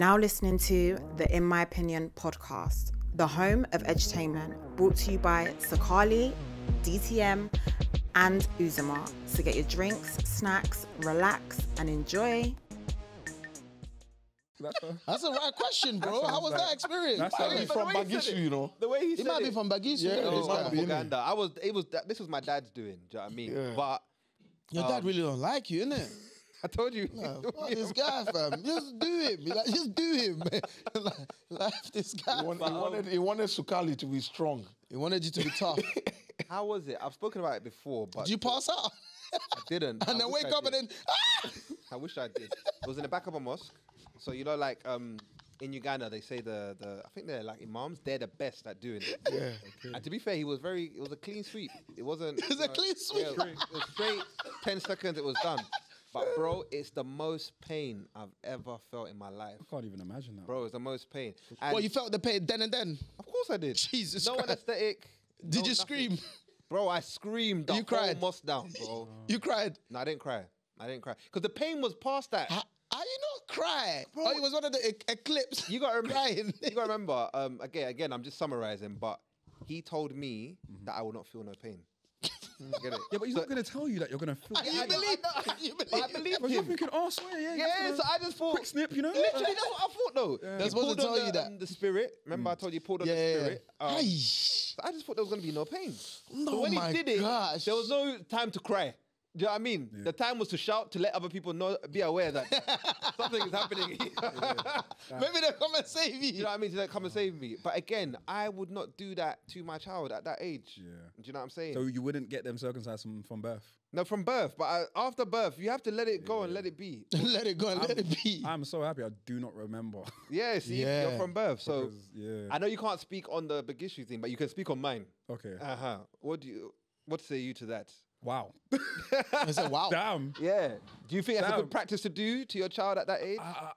Now listening to the In My Opinion podcast, the home of edutainment, brought to you by Sakali, DTM, and Uzuma. So get your drinks, snacks, relax, and enjoy. That's a right question, bro. How was that experience? That's Bro, how he he from it. Bagishu, you know. The way he He said might it, be from Bagishu. Yeah, Yeah, it this was guy. my propaganda. I was. It was. This was my dad's doing. Do you know what I mean? Yeah. But Your dad um, really don't like you, innit? I told you. Fuck this guy, fam. Just do him. Like, just do him, man. like, like this guy. He wanted, fam. he wanted, he wanted Sukali to be strong. He wanted you to be tough. How was it? I've spoken about it before, but Did you pass out? I didn't. I and then wake I up and then. Ah! I wish I did. It was in the back of a mosque. So you know, like um, in Uganda, they say the the I think they're like imams. They're the best at doing it. Yeah. And to be fair, he was very. It was a clean sweep. It wasn't. It was a you know, clean sweep. yeah, it was straight. Ten seconds. It was done. But bro, it's the most pain I've ever felt in my life. I can't even imagine that. Bro, it's the most pain. And Well, you felt the pain then and then. of course I did. Jesus no Christ. anesthetic. Did no you nothing. scream? Bro, I screamed the You whole cried? mosque down, bro. You cried. no, I didn't cry. I didn't cry because the pain was past that. How, how you not cry? Oh, it was one of the e- eclipse. You got to remember. crying. You got to remember. Um, again, again, I'm just summarizing, but he told me Mm-hmm. that I will not feel no pain. Get it? Yeah, but he's So- not going to tell you that you're going to feel. you I know, believe? I know. You But I believe? believe But you're him. thinking, oh, swear, yeah. Yeah, so I just thought. quick snip, you know. Literally, that's what I thought though. They're supposed to tell the, you that. um, the spirit. Remember, I told you pulled on Yeah, the yeah, yeah. spirit. Um, I just thought there was gonna be no pain. No, so when my he did it, there was no time to cry. Do you know what I mean? The time was to shout to let other people know, be aware that something is happening. Maybe they'll come and save you. You know what I mean? To like, come and save me. But again, I would not do that to my child at that age. Yeah. Do you know what I'm saying? So you wouldn't get them circumcised from, from birth. no, from birth. But I, after birth, you have to let it go and let it be. let it go and let it be. I'm so happy I do not remember. Yeah, see, Yeah. you're from birth. So Because, yeah. I know you can't speak on the big issue thing, but you can speak on mine. Okay. Uh huh. What do you? What say you to that? Wow. I said, wow. Damn. Yeah. Do you think that's a good practice to do to your child at that age? I,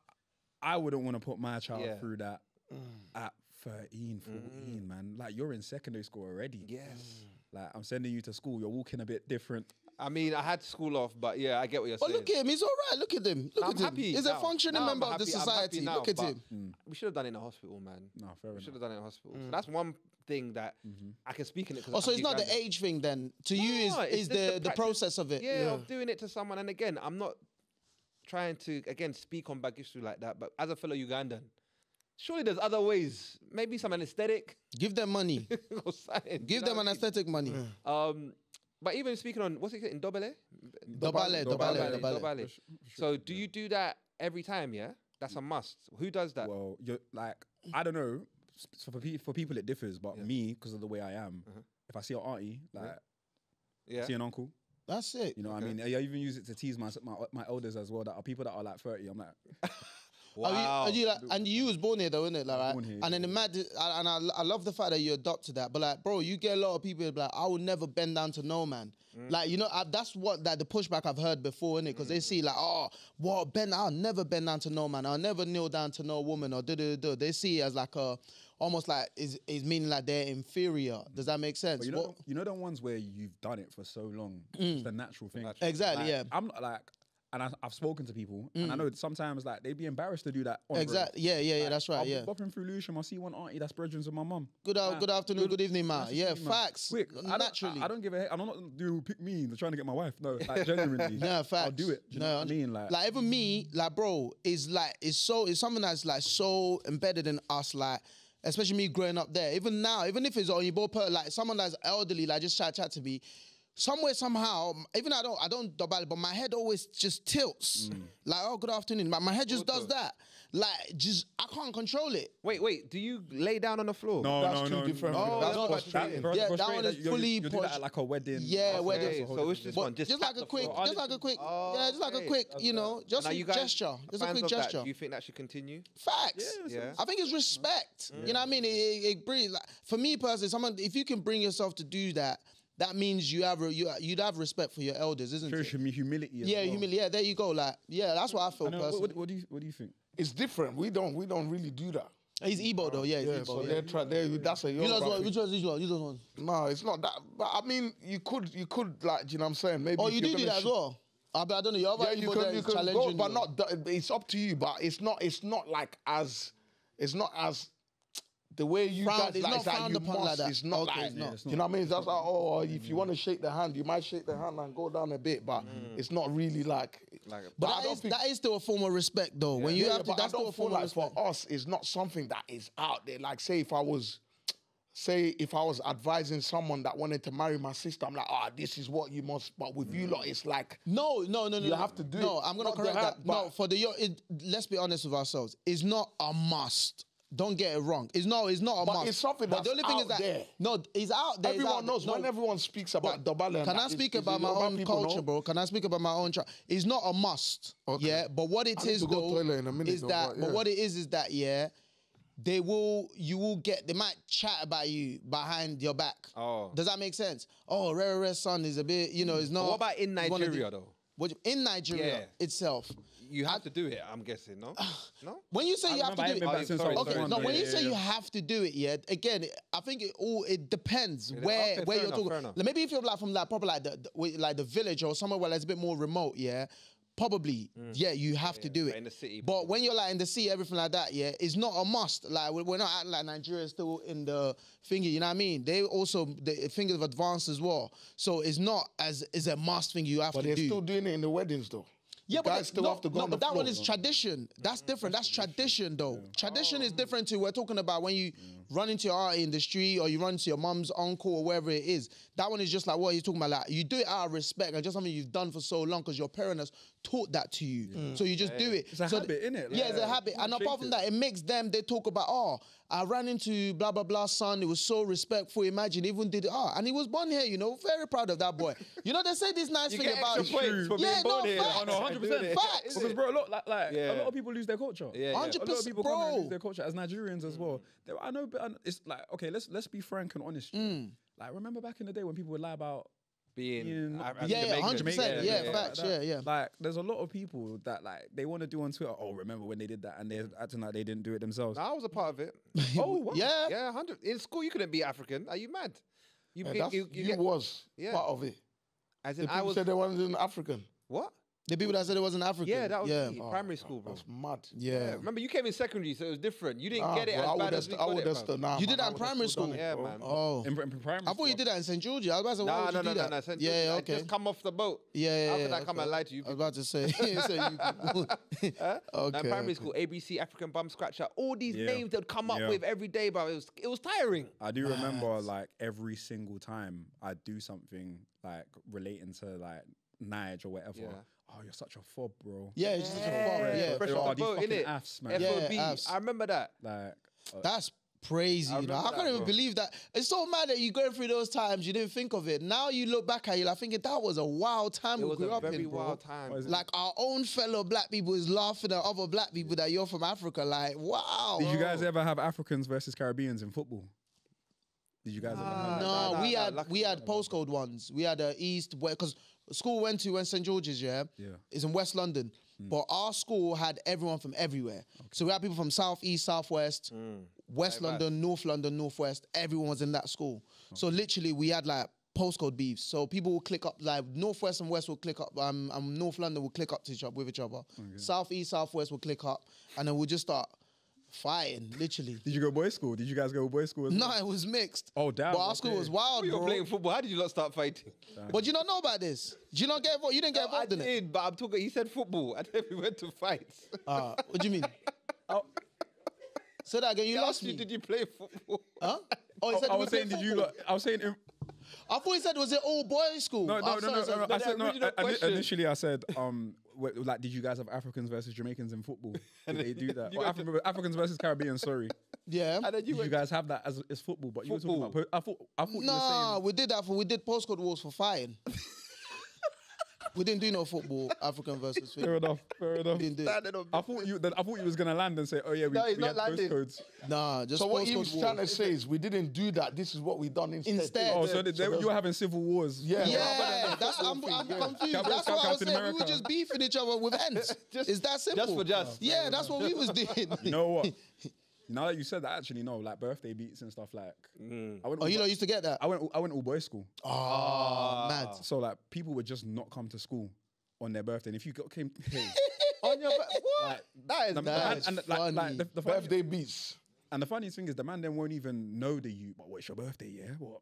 I, I wouldn't want to put my child Yeah. through that mm. at 13, 14, mm. man. Like, you're in secondary school already. yes. Like, I'm sending you to school. You're walking a bit different. I mean, I had school off, but yeah, I get what you're Oh, saying. look at him. He's all right. Look at him. Look I'm at him. happy He's now. a functioning Now member of the happy- I'm happy society. now, Look at but him. Mm. Mm. We should have done it in the hospital, man. No, fair We should have done it in the hospital. So that's one thing that mm-hmm. I can speak in it. 'cause Oh, so it's not the age thing then. To you is, No, is just the, the, process of it. Yeah, of doing it to someone. And again, I'm not trying to again speak on Bagishu like that, but as a fellow Ugandan, surely there's other ways. Maybe some anesthetic Give them money. or something. you Give them what I mean? anesthetic money. Um, but even speaking on what's it in Dobele? Dobale, Dobale, Dobale. Dobale. So do you do that every time? Yeah, that's a must. Who does that? Well, you're like, I don't know. So for, pe- for people, it differs. But me, because of the way I am, uh-huh. if I see an auntie, like, yeah. see an uncle, That's it. you know what I mean? I even use it to tease my, my my elders as well. That are people that are like 30. I'm like, Oh, oh, wow. Are you, are you like, and you was born here though, innit? Like, right? born here, and then the imagine, and I, I love the fact that you adopted that. But like, bro, you get a lot of people like, I will never bend down to no man. Mm. Like, you know, I, that's what that the pushback I've heard before, innit? Because they mm. see like, oh, what bend? I'll never bend down to no man. I'll never kneel down to no woman or do do do. They see it as like a, almost like is is meaning like they're inferior. Mm. Does that make sense? But you know, What- the- you know the ones where you've done it for so long. It's mm. the natural thing. Exactly, Like, yeah. I'm not like, and I, I've spoken to people, and I mm. know sometimes like they'd be embarrassed to do that. Exactly. Yeah, yeah, yeah. That's right. I'll Yeah. bopping through Lewisham. I see one auntie that's brethren with my mum. Good, good afternoon, good, evening, ma. Yeah, see you, man. facts. Quick, I don't, naturally. I, I don't give a heck. I'm not do pick me. They're trying to get my wife. No, like genuinely. Yeah, facts. I'll do it. Do you know what I mean? Like, like even me, like bro, is like it's so it's something that's like so embedded in us, like especially me growing up there. Even now, even if it's on your per like someone that's elderly, like just chat chat to me. Somewhere somehow, even I don't I don't double, but my head always just tilts. Mm. Like oh good afternoon, my, my head just does that. Like just I can't control it. Wait, wait. Do you lay down on the floor? no, That's no, two no. different no, things. Oh, that's no, post- that's that- Yeah, that one that is you- you- fully You do post- that at like a wedding. Yeah, or where something, they- so Okay, hold so it's just one, just, Just like a quick, floor. just like a quick, yeah, just like a quick, you know, just a gesture, just a quick of that, gesture. Do you think that should continue? Facts. Yeah. I think it's respect. You know what I mean? It, it, it brings like for me personally, someone if you can bring yourself to do that, that means you have you you'd have respect for your elders, isn't Shows it? humi- humility. as Yeah, well. humility. Yeah, there you go. Like, yeah, that's what I feel I know, what, personally. what, what do you What do you think? It's different. We don't we don't really do that. He's Igbo though. Yeah, he's Yeah, Igbo. so yeah. they're try, they're, that's a You know Yoruba what? thing. Which one's which one? You don't know. No, it's not that. But I mean, you could you could like, do you know what I'm saying? Maybe. Oh, you you're do do gonna that as well. I, but I don't know. Your other Yeah, you Igbo can, you is can go, but you. not. It's up to you, but it's not. It's not like as. It's not as. The way you Frowned- guys it's like not that, frowned you upon like that. It's not Okay, like. it's not. You know what I mean? That's like, oh, oh if you want to shake the hand, you might shake the hand and go down a bit, but mm. it's not really like. Like, But I that don't is, think- that is still a form of respect, though. When you Yeah, have yeah, to, but that's I still a don't feel form like of respect. for us, it's not something that is out there. Like, say if I was, say if I was advising someone that wanted to marry my sister, I'm like, ah, this is what you must. But with you lot, it's like, No, no, no, no. You no. have to do No, it. I'm gonna Not the correct hat, that. No, but- for the yo, it, let's be honest with ourselves. It's not a must. Don't get it wrong. It's no, it's not a But must. it's something But the only thing is that there. no, it's out there. everyone out knows there. when No, everyone speaks about Dobale. and Can I speak it's about my own culture, know. bro? Can I speak about my own? Tra- it's not a must. Okay. Yeah, but what it I need is to though toilet in a minute is though, that. but But what it is is that yeah, they will. You will get. They might chat about you behind your back. Oh. does that make sense? Oh, Rare Rare son is a bit. You know, mm. it's not. what about in he's one of the- Nigeria though? What, in Nigeria Yeah. itself. You have to do it. I'm guessing, no? no. When you say I you have to do it, back sorry, okay, sorry, no. When you Yeah, say yeah, you have to do it, yeah. Again, I think it all it depends Yeah, where okay, where you're enough, talking. fair. Like, maybe if you're like from like proper like the, the like the village or somewhere where it's a bit more remote, yeah. Probably, mm. yeah, you have to do it. in the city, but when you're like in the city, everything like that, yeah, it's not a must. Like we're we're not acting like Nigeria is still in the thingy. You know what I mean? They also the thing have advanced as well, so it's not as is a must thing you have But to they're still doing it in the weddings though. Yeah, The but guys that- still no, have to go no, on the but that one floor. is tradition. That's different. That's tradition, though. Tradition Oh. is different to we're talking about when you mm. run into your auntie in the street or you run to your mum's uncle or wherever it is. That one is just like what you're talking about. Like you do it out of respect and just something you've done for so long because your parent has taught that to you. Mm. So you just do it. It's a So habit, innit? Yeah, it's a habit. And apart from that, it makes them. They talk about oh, I ran into blah blah blah son. It was so respectful. Imagine even did it. Ah, and he was born here. You know, very proud of that boy. You know, they say this nice You thing about extra points for yeah, being born no, here. facts. Oh no, hundred percent. Facts. Because bro, a lot like, like Yeah. a lot of people lose their culture. Yeah, yeah. 100%, A lot of people come and lose their culture as Nigerians as well. They- I know, but it's like okay, let's let's be frank and honest. Mm. Like remember back in the day when people would lie about Being, being Ar- not- Yeah, yeah, Jamaican. 100%, yeah, stuff facts, like yeah, yeah. Like there's a lot of people that like they want to do on Twitter. Oh, remember when they did that, and they're acting like they didn't do it themselves. I was a part of it. oh, wow. Yeah. Yeah, hundred. In school, you couldn't be African. Are you mad? You, Yeah, get- you, you, you get, was Yeah. part of it. as The I people was. said they wasn't African. what? The people that said it wasn't African. Yeah, that was yeah. me. Oh, primary school, bro. That's mad. Yeah. Remember, you came in secondary, so it was different. You didn't Nah, get it bro, as I bad would as we have. I got would it, have bro. still. Nah, You did man, that in would've primary still done school? it, Yeah, bro. man. Oh. In, in primary I thought you did that in St. George. I was about to say, why No, would no, you no, do no, that? no. St. Yeah, George, yeah, I okay. just come off the boat. Yeah, yeah, How yeah. could I come and okay. lie to you I was about to say. so you, Huh? okay. Now, primary okay. school, ABC, African Bum Scratcher, all these Yeah. names they'd come up Yeah. with every day, but it was it was tiring. I do remember like every single time I do something like relating to like Nige or whatever. Yeah. Oh, you're such a fob, bro. Yeah, it's just a Yeah. fuck. Yeah, Fresh They off are the these boat, fucking innit? Afs, man. FOB, abs. I remember that. Like, uh, That's crazy. I You know, I can't that, even bro. believe that. It's so mad that you going through those times. You didn't think of it. Now you look back at it, like thinking that was a wild time It we was grew a up very in, bro. wild time. Like our own fellow black people is laughing at other black people that you're from Africa. Like, wow. did you guys ever have Africans versus Caribbeans in football? Did you guys ever have that? No, Nah, nah, we nah, had we had postcode ones. We had a east west because school went to when St George's, yeah, Yeah. is in West London. But our school had everyone from everywhere. So we had people from south, east, southwest, West London, North London, Northwest. Everyone was in that school. So literally, we had like postcode beefs. So people would click up like Northwest and West would click up. Um, and North London would click up to each other with each other. South, East, Southwest would click up, and then we'd just start fighting. Literally. Did you go boys' school? Did you guys go boys' school? As No, well? it was mixed. Oh, damn, But our school was wild, you were bro. playing football. How did you not start fighting? But you don't know about this. Do you not get involved? You didn't get I involved in it. did, but I'm talking. He said football. I thought we went to fights. Uh, what do you mean? oh. Say that again. You He lost asked you, did you play football? Huh? Oh, he said I you was saying, did you? football. I was saying, in, I thought he said was it all boys school? no, no, Oh, no, sorry, no, sorry. no, no, I said no. I- I- initially, I said, um, wh- like, did you guys have Africans versus Jamaicans in football? Did they do that? you Or went Afri- Africans versus Caribbean. Sorry. Yeah. And then you Did you guys have that as, as football? But you were talking about. Football. po- I thought. I thought you were Nah, saying. we did that for we did postcode wars for fighting. we didn't do no football, African versus Fair enough. Fair enough. We didn't do. it. Standing on I thought you. Then I thought you was gonna land and say, "Oh yeah, we, No, he's we not had landing. postcodes." Nah, just So what he was postcode trying wars. to say is we didn't do that. This is what we done instead. Instead. Oh, so, they, they, there's- you were having civil wars. Yeah. Yeah, that's I'm, I'm confused. Captain- That's what I was Captain saying. We were America. just beefing each other with ends. Just- Is that simple? just for just. Yeah, that's what we was doing. You know what? now that you said that, actually, no, like birthday beats and stuff like. Mm. I went. Oh, all you bo- lot used to get that? I went. I went all boys school. Oh, mad. So like people would just not come to school. on their birthday. And if you got came, hey, On your ba- what? that is the, mad. That's and, and, like, like, the, the funny, Birthday beats. and the funniest thing is the man then won't even know the you. But what's your birthday? Yeah, what?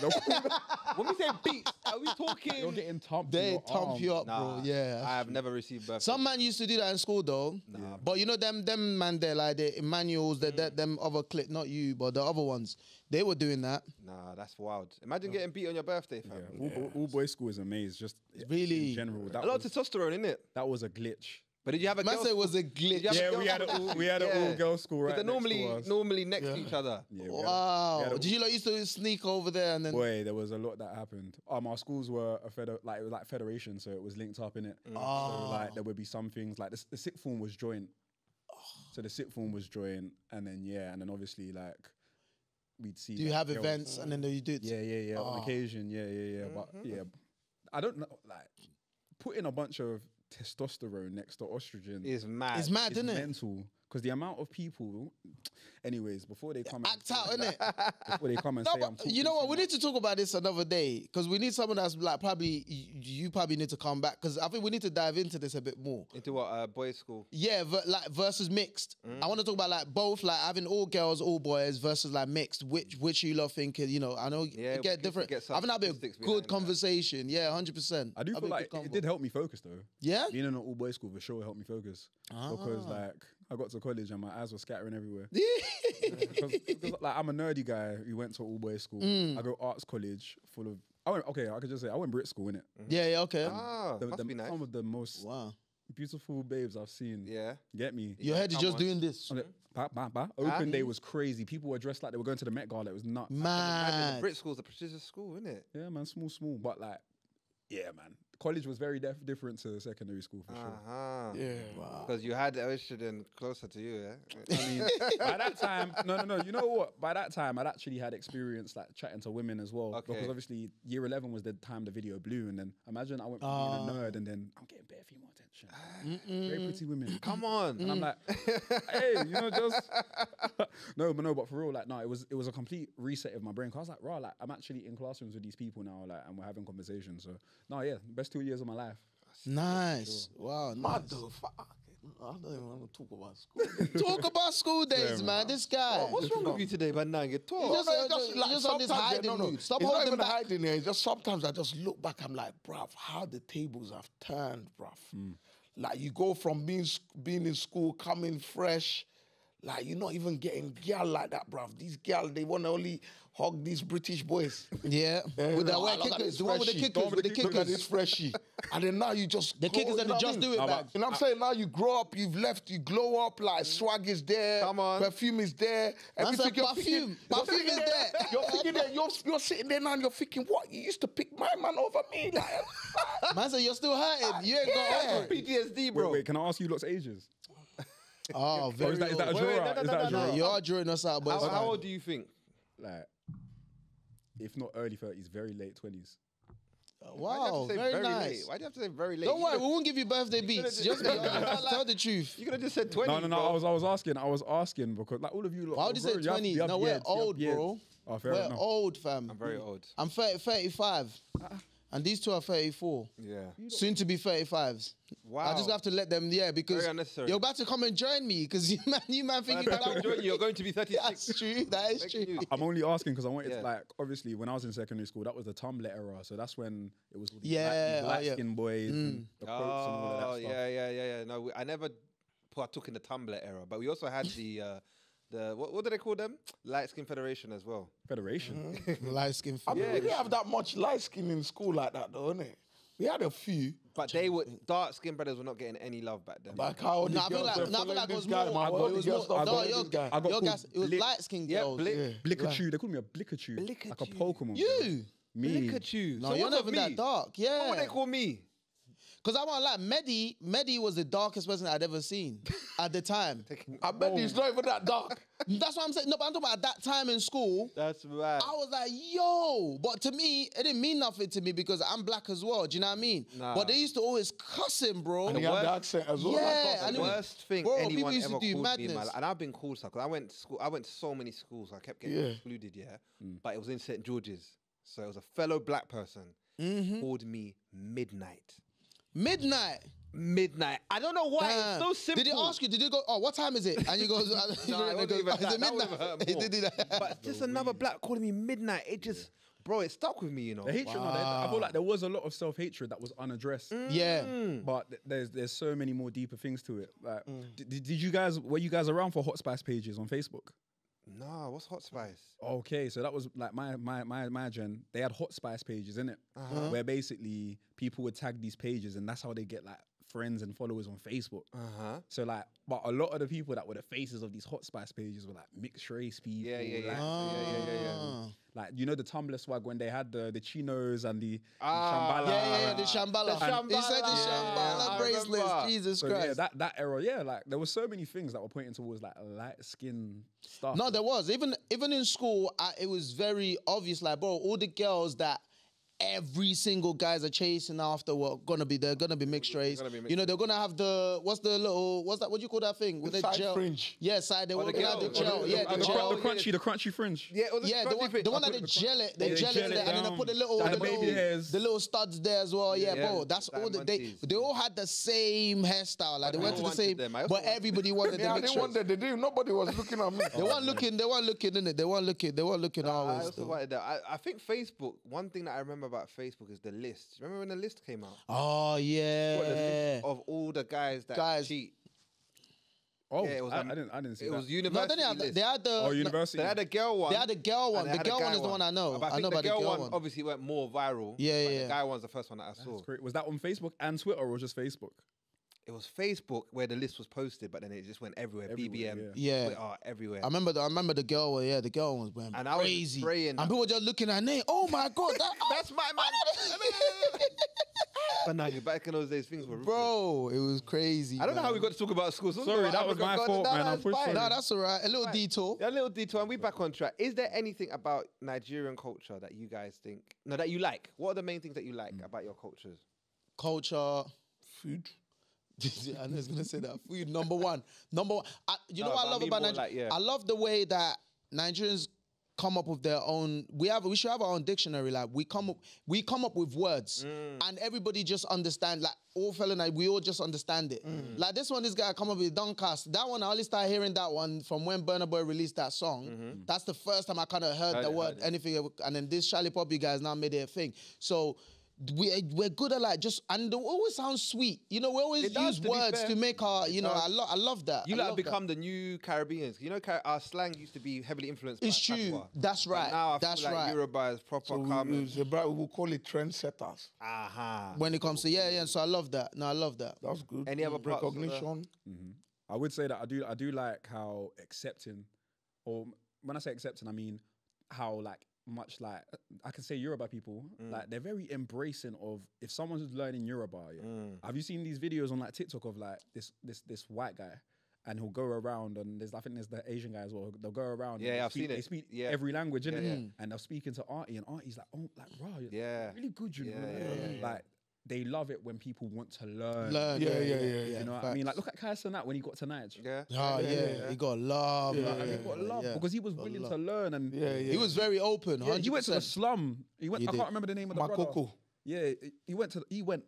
They'll call you- when we say beats, are we talking? You're getting thumped. in They your thump arm. you up, Nah, bro. Yeah. I have never received birthday. Some man used to do that in school though. Nah. But you know them them man there like the Emmanuels, the, the mm. them other clip, not you, but the other ones, they were doing that. Nah, that's wild. Imagine getting beat on your birthday, fam. Yeah, all, all, all boys school is a maze. Just Really? in general. That A lot was, of testosterone, in it. that was a glitch. But did you have a Man girl said it was a glitch. Did you have a Yeah, girl we had a all- we had a all girls school right They're next to normally us. normally next to each other. Yeah, we had a- we Wow. had a- Did you like used to sneak over there and then Boy, there was a lot that happened. Um, our schools were a feder- like it was like federation, so it was linked up in it. So Ah. like there would be some things like the, s- the sixth form was joint. So the sixth form was joint, and then yeah, and then obviously like we'd see. do you like, have girls- events and then you do it? Yeah, yeah, yeah. On Ah. occasion, yeah, yeah, yeah. But yeah, I don't know. Like putting a bunch of testosterone next to estrogen Is mad. It's mad, is isn't it? mental. Because the amount of people, anyways, before they come and Act out, innit? before they come and No, say, I'm but you know what? We need to talk about this another day because we need someone that's like probably y- you probably need to come back because I think we need to dive into this a bit more. Into what? Uh, boys' school. Yeah, ver- like versus mixed. I want to talk about like both, like having all girls, all boys versus like mixed. Which which you love thinking? You know, I know Yeah, it we get different. get some I think that'd be a statistics behind good that. conversation. Yeah, hundred percent. I do feel like it did help me focus though. Yeah? Being in an all boys school for sure helped me focus. Because like I got to college and my eyes were scattering everywhere. Because like I'm a nerdy guy who went to all boys school. Mm. I go arts college full of I went okay, I could just say I went Brit school in it. Yeah, yeah, okay. Ah, The, must the- be nice. Some of the most Wow. beautiful babes I've seen. Yeah. Get me. Your head is just on. doing this. On it- ba- ba- ba. Open day was crazy. People were dressed like they were going to the Met Gala. It was nuts. Imagine Man. the Brit school's a prestigious school, isn't it? Yeah, man, small, small, but like, yeah, man. College was very def- different to secondary school for sure. Uh-huh. Yeah. Because you had Ocean closer to you, yeah? I mean, by that time, no, no, no. You know what? By that time, I'd actually had experience like chatting to women as well. Okay. Because obviously, year eleven was the time the video blew, and then imagine I went from being a nerd, and then I'm getting bare female attention, very pretty women. Come on. And I'm like, hey, you know, just no, but no, but for real, like, no, it was it was a complete reset of my brain. Cause I was like, raw, like, I'm actually in classrooms with these people now, like, and we're having conversations. So, no, yeah, best two years of my life. Nice. Wow. Mad Nice. though. Fuck. I don't even want to talk about school. Talk about school days, man. This guy. What's wrong with you today, man? Now you He talk. just- no, uh, it's just, you like, just on this sometimes, yeah, hiding no, no. Stop it's not even back. hiding here. It's just sometimes I just look back. I'm like, bruv, how the tables have turned, bruv. Hmm. Like you go from being being in school, coming fresh. Like you're not even getting girl like that, bruv. These girl, they want to only hug these British boys. Yeah. Yeah, with their no, white kickers. this The one with the freshie. kickers. With the Look at this kickers. freshie. and then now you just The grow, kickers you and the what I just mean? do it No, back. but- You know what I'm saying? Now you grow up, you've left, you glow up, like mm. swag is there, Come on. perfume is there, Man said everything. You're perfume. thinking- you're Perfume is there. You're thinking that you're, you're sitting there now and you're thinking, what? You used to pick my man over me. Like, Man said you're still hurting. You ain't got Yeah. over. PTSD, bro. Wait, wait, can I ask you lots of ages? Oh, Or very is that, is that a old. Wait, wait, draw no, no, Is no, a draw no. out? You are drawing us out, boys. how, how old do you think? Like, if not early 30s, very late 20s. Uh, Why'd you have Wow, to say very, late? nice. Why do you have to say very late? Don't You worry, we could've- won't give you birthday beats. Just be honest. Tell the truth. You could have just said 20. No, no, no. bro. I was, I was asking. I was asking because like all of you. lot Why are would you say grown, have- 20s? No, we're beards, you have old, bro. Oh, fair We're enough. old, fam. I'm very old. I'm 30, 35. Ah. And these two are 34. Yeah. Soon to be 35s. Wow. I just have to let them, yeah, because Very unnecessary. you're about to come and join me because you man, you man think you By the time can. you join, You're going to be 36. That's true. That is true. I'm only asking because I wanted Yeah. to like obviously when I was in secondary school that was the Tumblr era so that's when it was all these Yeah, light, oh, light yeah. skin boys and the quotes and all of that Oh, stuff. yeah, yeah, yeah, yeah. No, we, I never partook in the Tumblr era, but we also had the uh, the what, what do they call them? Light Skin Federation as well. Federation. Mm-hmm. Light skin. I mean, Yeah, we didn't have that much light skin in school like that, though, innit? We We had a few. But they were dark skin brothers were not getting any love back then. Like how No, I feel like, no, I feel like it was more. it was more no, your, I got your called guys, it was Blick- light skinned yeah, girls. Blick, Blikachu. They called me a Blikachu. Like a Blikachu. Pokemon. bro. You. Me. Pikachu. No, so you're what's not of even me? that dark. Yeah. What would they call me? Because I won't lie, Medi, Medi was the darkest person I'd ever seen at the time. I bet he's not even that dark. That's what I'm saying. No, but I'm talking about at that time in school. That's right. I was like, yo. But to me, it didn't mean nothing to me because I'm black as well. Do you know what I mean? Nah. But they used to always cuss him, bro. And he had the accent as well. Yeah, Like, and the worst thing bro, people anyone used to ever do called me in my madness. life, and I've been called stuff because I went to school. I went to so many schools. I kept getting Yeah. excluded. Yeah, but it was in St George's, so it was a fellow black person Mm-hmm. called me Midnight. Midnight. Midnight. I don't know why. Damn. It's so simple. Did he ask you? Did he go? Oh, what time is it? And you go. No, it you wasn't even "Is that. it midnight?" hurt He did do that. But just another black calling me midnight. It just, bro, it stuck with me. You know. The hatred, no, there- I feel like there was a lot of self hatred that was unaddressed. Yeah. But th- there's there's so many more deeper things to it. Like, Mm. did, did you guys were you guys around for Hot Spice pages on Facebook? Nah, what's hot spice? Okay, so that was like my my my my gen. They had Hot Spice pages in it, Uh-huh. where basically people would tag these pages, and that's how they get like friends and followers on Facebook. Uh huh. So like, but a lot of the people that were the faces of these Hot Spice pages were like mixed race people. Yeah, yeah, yeah. like, yeah, yeah, yeah, yeah. Ah. like you know the Tumblr swag when they had the the chinos and the, the Ah, Shambhala. Yeah, yeah, yeah, the Shambhala. The He said the. Shambhala Yeah, bracelets. Jesus So Christ. yeah, that that era, yeah, like there were so many things that were pointing towards like light skin stuff. No, there was even even in school. I, it was very obvious. Like, bro, all the girls that every single guys are chasing after were gonna be they're gonna be mixed race. gonna be mixed you know, they're gonna have the what's the little what's that? What do you call that thing with The the, side gel? fringe. Yeah, side. They oh, were the gonna have the gel. gel. The- Yeah, the the, gel. the crunchy, the crunchy fringe. Yeah, it was a Yeah, the one, the one I that put they the- gel it, they They gel it, gel in it there, and then they put the little, the the baby little, hairs. the little studs there as well. Yeah, Yeah, bro, that's all that they they all had the same hairstyle. Like they went to the same, them. I also but everybody wanted the I mixed didn't race. They didn't. Nobody was looking at me. They weren't looking. They weren't looking in it. They weren't looking. They weren't looking I always. also wanted that. I, I think Facebook. One thing that I remember about Facebook is the list. Remember when the list came out? Oh yeah. list of all the guys that Guys. cheat. Oh, Yeah, it was, I, I didn't, I didn't see It that. was oh, No, university. they, had, list. they had the. oh, university. They had a girl one. They had the girl one. The girl one is the one I know. But I, I know the about the girl girl one, one. obviously went more viral. Yeah, but yeah. The guy one's the first one that I saw. That's great. Was that on Facebook and Twitter or just Facebook? It was Facebook where the list was posted, but then it just went everywhere. Everywhere, BBM, yeah. Twitter, everywhere. I remember. The, I remember the girl. Yeah, the girl was went And I was crazy. praying and people were just looking at me. Oh my god, that, That's my man. but now you're back in those days, things were. ruthless. bro, it was crazy. I don't know how we got to talk about school. So Sorry, that was Africa, my God, fault, no, man. no, I'm it's No, that's all right. A little detour. Yeah, a little detour, and we back on track. Is there anything about Nigerian culture that you guys think no that you like? What are the main things that you like Mm. about your cultures? Culture. Food. I was gonna say that food number one. Number one. I, you know what I I love mean about Nigeria? like, yeah. I love the way that Nigerians come up with their own. We have. We should have our own dictionary. Like we come up. We come up with words, Mm. and everybody just understand. Like all fella I, we all just understand it. Mm. Like this one, this guy come up with Duncast. That one, I only started hearing that one from when Burna Boy released that song. That's the first time I kind of heard. Heard the it, word heard anything. And then this Charlie poppy guys now made it a thing. So. We, we're good at like just and it always sounds sweet. You know, we always It does, use to words fair. to make our, you know, does. I, lo- I love that. You I like love become the new Caribbeans. You know, Car- our slang used to be heavily influenced. It's by true. patois. That's But right. now I That's feel like right. Yoruba is proper So we, we, we'll call it trendsetters. Aha. that when it comes to yeah, yeah. So I love that. No, I love that. That's good. Any other parts of the- recognition? Uh, mm-hmm. I would say that I do I do like how accepting, or when I say accepting, I mean how like much like I can say Yoruba people mm. like they're very embracing of if someone's learning Yoruba. Yeah, mm. have you seen these videos on like TikTok of like this this this white guy? And he'll go around, and there's I think there's the Asian guy as well. They'll go around. Yeah, I've speak, seen it. They speak Yeah. every language, innit? Yeah, yeah. And they're speaking to Auntie, and Auntie's like, "Oh, like, wow, Yeah. really good, you know." Yeah, yeah. Like they love it when people want to learn. Learn. Yeah, yeah, yeah, yeah. You know what I mean? Like, look at Kai Cenat when he got to Naija. Yeah. Oh yeah, he got love. Yeah, man. And he got love yeah. because he was Got willing love. to learn and Yeah, yeah. He was very open. yeah, he went to the slum. He went. He I can't remember the name of the brother. Makoko. Yeah, he went to he went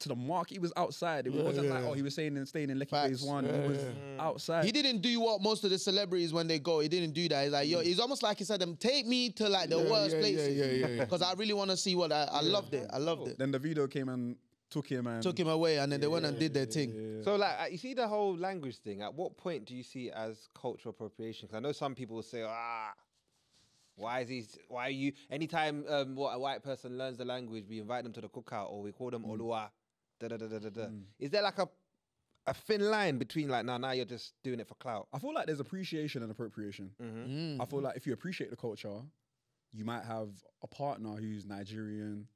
to the market. He was outside. It Yeah, wasn't like yeah. oh he was saying and staying in Lekki Facts. Phase One. Yeah, he was yeah. outside. He didn't do what most of the celebrities when they go. He didn't do that. He's like, yo, he's almost like he said, "Them take me to like the Yeah, worst yeah, yeah, places." yeah, yeah, yeah. Because I really want to see what I, I loved it. I loved it. Then the video came and took him and Took him away, and then they went and did their thing. So, like, uh, you see the whole language thing. At what point do you see it as cultural appropriation? Because I know some people will say, ah, why is he? Why are you? Anytime um, what a white person learns the language, we invite them to the cookout or we call them Olua. Da da da da da da. Is there like a a thin line between like, now, now you're just doing it for clout? I feel like there's appreciation and appropriation. Mm-hmm. Mm. I feel like if you appreciate the culture, you might have a partner who's Nigerian.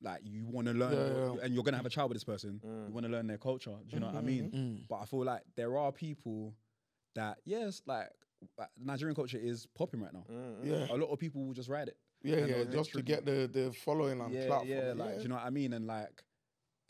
Like you want to learn, Yeah, yeah. and you're gonna have a child with this person. Mm. You want to learn their culture. Do you know what I mm-hmm. mean? Mm. But I feel like there are people that yes, like like, Nigerian culture is popping right now. Mm-hmm. Yeah, A lot of people will just ride it. yeah, And yeah. Just to get the, the following and yeah, platform. yeah, like do you know what I mean? And like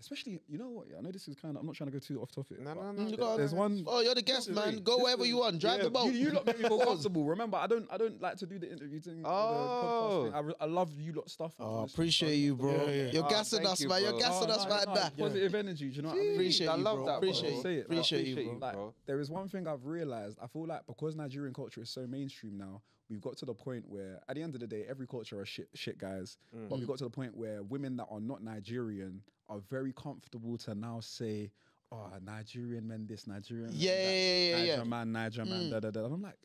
especially you know what? Yeah, I know this is kind of. I'm not trying to go too off topic. No, but no, no. You there- got- There's one. Oh, you're the guest, man. Go wherever you want. Drive the boat. You, you lot make me feel comfortable. Remember, I don't, I don't like to do the interview thing. or the Oh. thing. I, re- I love you lot stuff. man. Oh, appreciate so- you, bro. Yeah, yeah. You're Oh, gassing thank us, you, man. You're gassing Oh, us no, right no, back. Positive energy. Do you know what I mean? Appreciate I love that, bro. Appreciate it. Appreciate you, bro. Bro. there is one thing I've realized. I feel like because Nigerian culture is so mainstream now, we've got to the point where, at the end of the day, every culture are shit, shit guys. Mm. But we got to the point where women that are not Nigerian are very comfortable to now say, "Oh, Nigerian men, this Nigerian, Yeah, yeah, yeah, yeah, Naija yeah. man, Naija man, da da da." And I'm like,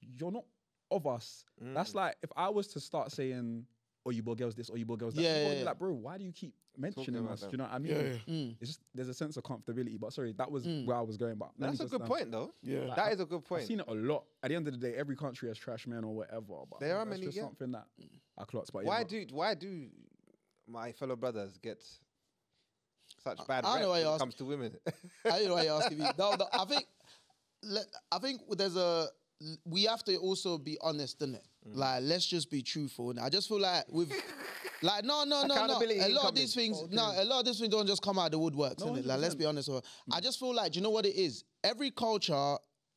you're not of us. Mm. That's like if I was to start saying. Oh, you boy girls this, or you boy girls that. Yeah, yeah, like, bro, why do you keep mentioning us? them. Do you know what I mean? Yeah. Mm. It's just there's a sense of comfortability. But sorry, that was where I was going. But That's a good um, point, though. Yeah. That is a good point. I've seen it a lot. At the end of the day, every country has trash men or whatever. But There are many, just something that I clocked. But Why do why do my fellow brothers get such bad I rep know why when it ask- comes to women? I don't know why you're asking me. No, no, I think, let, I think there's a. We have to also be honest, innit? Mm. Like, let's just be truthful. And I just feel like with, like, no, no, no, no. Accountability A lot of these things, no, a lot of these things don't just come out of the woodworks, innit? Like, let's be honest. with- I just feel like, do you know what it is? Every culture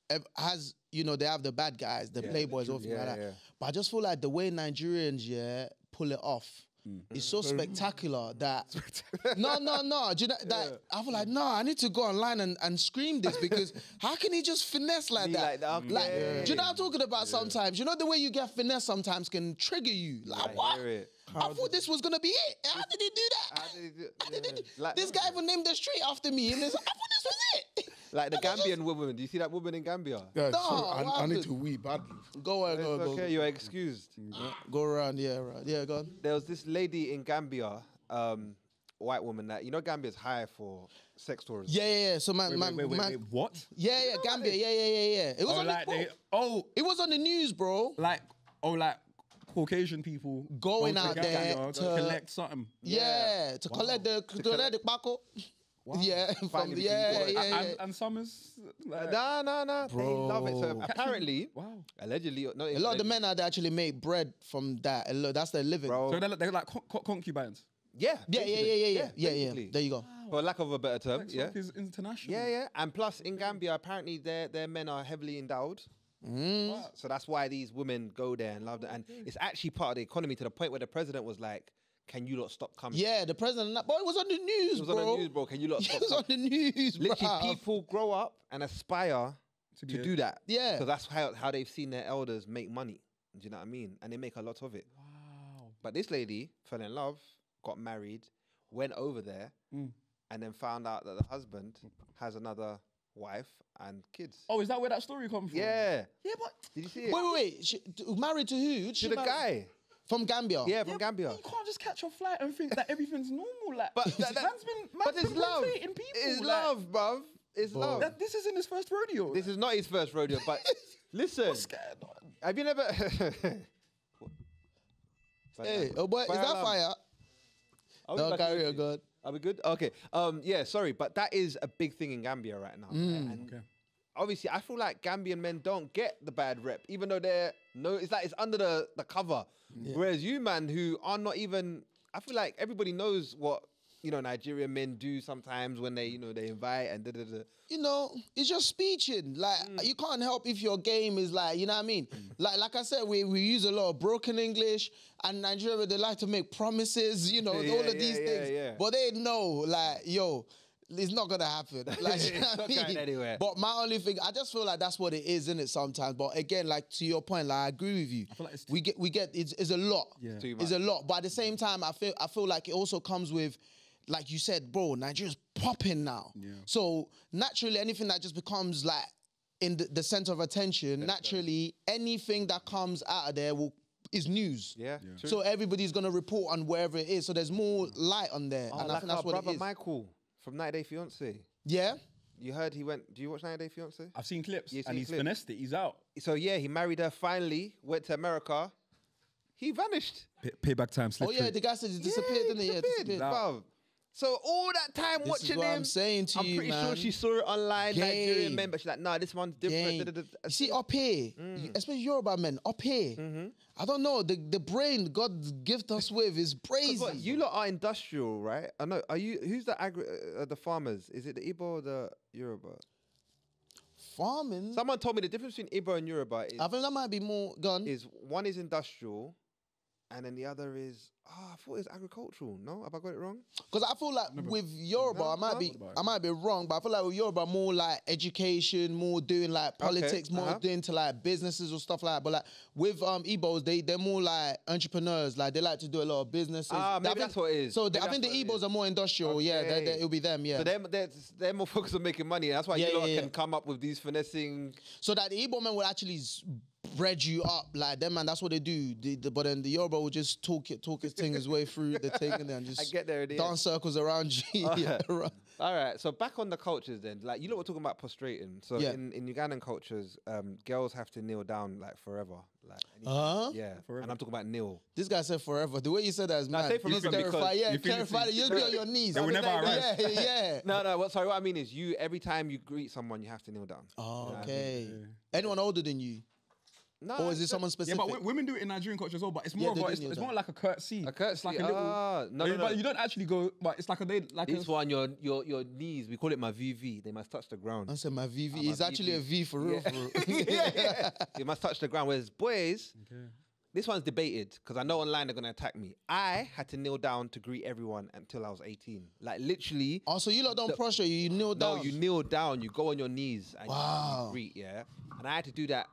ev- has, you know, they have the bad guys, the playboys, all things Yeah, like that. yeah. But I just feel like the way Nigerians, yeah, pull it off. Mm. It's so spectacular that no no no do you know that I was like no I need to go online and, and scream this because how can he just finesse like Be that? like that, Like, okay. do you know what I'm talking about sometimes? You know the way you get finesse sometimes can trigger you. Like I what? hear it. I thought this was gonna be it. How did he do that? How did he do- How did he do- Like- this guy even named the street after me and it's, I thought this was it Like the I just- Gambian woman. Do you see that woman in Gambia? Yeah, No, sorry, I, what I need happened? to wee badly. go on go It's go okay, you're excused. go around yeah right yeah go on There was this lady in Gambia, um, white woman that you know Gambia's high for sex tourism. yeah yeah yeah so man Wait, man, wait, wait, man wait, wait, what? yeah yeah Gambia yeah yeah yeah yeah it was Oh, on like the, they, oh, it was on the news bro like oh, like Caucasian people Going to out there to, to- collect something. Yeah, to collect the to collect the Paco. Yeah, from Finding the, yeah, yeah, And, yeah. and, and Summers, like, Nah, nah, nah. They love it. So Bro. apparently, wow. allegedly, no, A lot of the men out there actually make bread from that. A that's their living. Bro. So they're, like- they're like con- con- concubines. Yeah, Yeah, yeah, yeah, yeah, yeah, yeah, yeah. There you go. For lack of a better term, Sex yeah. work is international. Yeah, yeah. And plus, in Gambia, apparently their their men are heavily endowed. Mm. So that's why these women go there and love it. And it's actually part of the economy to the point where the president was like, "Can you lot stop coming?" Yeah, the president. That Boy, it was on the news, it was bro. on the news, bro. Can you lot It stop? was on coming? the news, bro. Literally, people grow up and aspire to, be a- do that. Yeah. because that's how how they've seen their elders make money. Do you know what I mean? And they make a lot of it. Wow. But this lady fell in love, got married, went over there, Mm. and then found out that the husband has another wife and kids. Oh, is that where that story comes from? Yeah. Yeah, but Did you see it? wait, wait. She, t- married to who? to the guy. From Gambia. Yeah, from Gambia. you can't just catch a flight and think that everything's normal. Like, But that, that- man's been, but it's been love. rotating people. It's like, love, bruv. It's love. That, this isn't his first rodeo. This is not his first rodeo, but listen. scared. Have you never? Hey, oh boy, is that alarm. fire? Are we No, back carry in on, it? God. Are we good? Okay. Um. Yeah. Sorry, but that is a big thing in Gambia right now. Mm. And Okay. Obviously, I feel like Gambian men don't get the bad rep, even though they're no. It's like it's under the the cover. Whereas you, man, who are not even. I feel like everybody knows what you know Nigerian men do sometimes when they you know they invite and da da da. you know, it's just speeching. Like Mm. you can't help if your game is like, you know what I mean? Like like I said, we, we use a lot of broken English and Nigeria they like to make promises, you know, Yeah, all of yeah, these yeah, things. yeah. But they know, like, yo, it's not gonna happen. Like, you know It's what I not going anywhere. But my only thing, I just feel like that's what it is, in it sometimes. But again, like to your point, like I agree with you. feel like it's we get we get it's, it's a lot. Yeah. Too It's a lot. But at the same time, I feel I feel like it also comes with like you said, bro, Nigeria's popping now. Yeah. So naturally, anything that just becomes like in the, the center of attention, naturally, anything that comes out of there will is news. Yeah. True. So everybody's gonna report on wherever it is. So there's more light on there, Oh, and I like think that's our what brother it is. Michael from 90 Day Fiance. Yeah. You heard he went. Do you watch 90 Day Fiance? I've seen clips You've and seen he's clips? finessed it. He's out. So yeah, he married her finally. Went to America. He vanished. Pay- payback time. Oh yeah, through. the guy said he disappeared, Yeah, didn't he? Yeah, disappeared, disappeared. bruv. So all that time This is watching him, I'm saying to I'm you, pretty sure she saw it online. Nigerian Game. men, but she's like, nah, this one's different. Gang. da, da, da, da. See, up here, Mm. especially Yoruba men, up here, Mm-hmm. I don't know, the, the brain God gifted us with is crazy. what, you lot are industrial, right? I know. Are you? Who's the agri? Uh, the farmers? Is it the Igbo or the Yoruba? Farming, Someone told me the difference between Igbo and Yoruba is, I think that might be more gun. is one is industrial, and then the other is. Oh, I thought it was agricultural. No, have I got it wrong? Because I feel like with Yoruba, No, I might no. be, I might be wrong, but I feel like with Yoruba, more like education, more doing like politics, more uh-huh. doing to like businesses or stuff like that. But like with um Igbos, they they're more like entrepreneurs, like they like to do a lot of businesses. Ah, I maybe think- that's what it is. So Maybe the, I that's think the what it Igbos are more industrial. Yeah, they, Okay. they, it'll be them. Yeah. So they're, they're, they're more focused on making money. That's why Yeah, you lot yeah, can come up with these finessing. So that the Igbo men will actually s- bread you up like them, man. That's what they do. The, the, but then the Yoruba will just talk it, talk his thing his way through the thing, and then just I get there in the dance circles around you. yeah, around- All right, so back on the cultures then. Like you know, we're talking about prostrating. So Yeah. in, in Ugandan cultures, um, girls have to kneel down like forever. Like anything. Huh? yeah, and I'm talking about kneel. This guy said forever. The way you said that is No, I mad. say You forever clarify, because yeah, you feel it clarify. too. You'll be on your knees. They will never arrive. Yeah, yeah. No, no. What, sorry, what I mean is you every time you greet someone, you have to kneel down. Oh, Yeah, I okay. Anyone older than you, No, or is it it's someone Yeah, specific? but w- women do it in Nigerian culture as well. But it's more they of a, it's, it's more like a courtesy. a courtesy? It's like a little. Ah, no, no, but you don't actually go. But it's like a day, like This a, one, your your your knees. We call it my VV. They must touch the ground. I said my VV. my It's actually a V for real. Yeah. For real. yeah, yeah. You must touch the ground. Whereas boys, this one's debated because I know online they're gonna attack me. I had to kneel down to greet everyone until I was 18. Like literally. Oh, so you lot don't prostrate. You kneel down. No, you kneel down, you go on your knees and Wow. you, greet, yeah. And I had to do that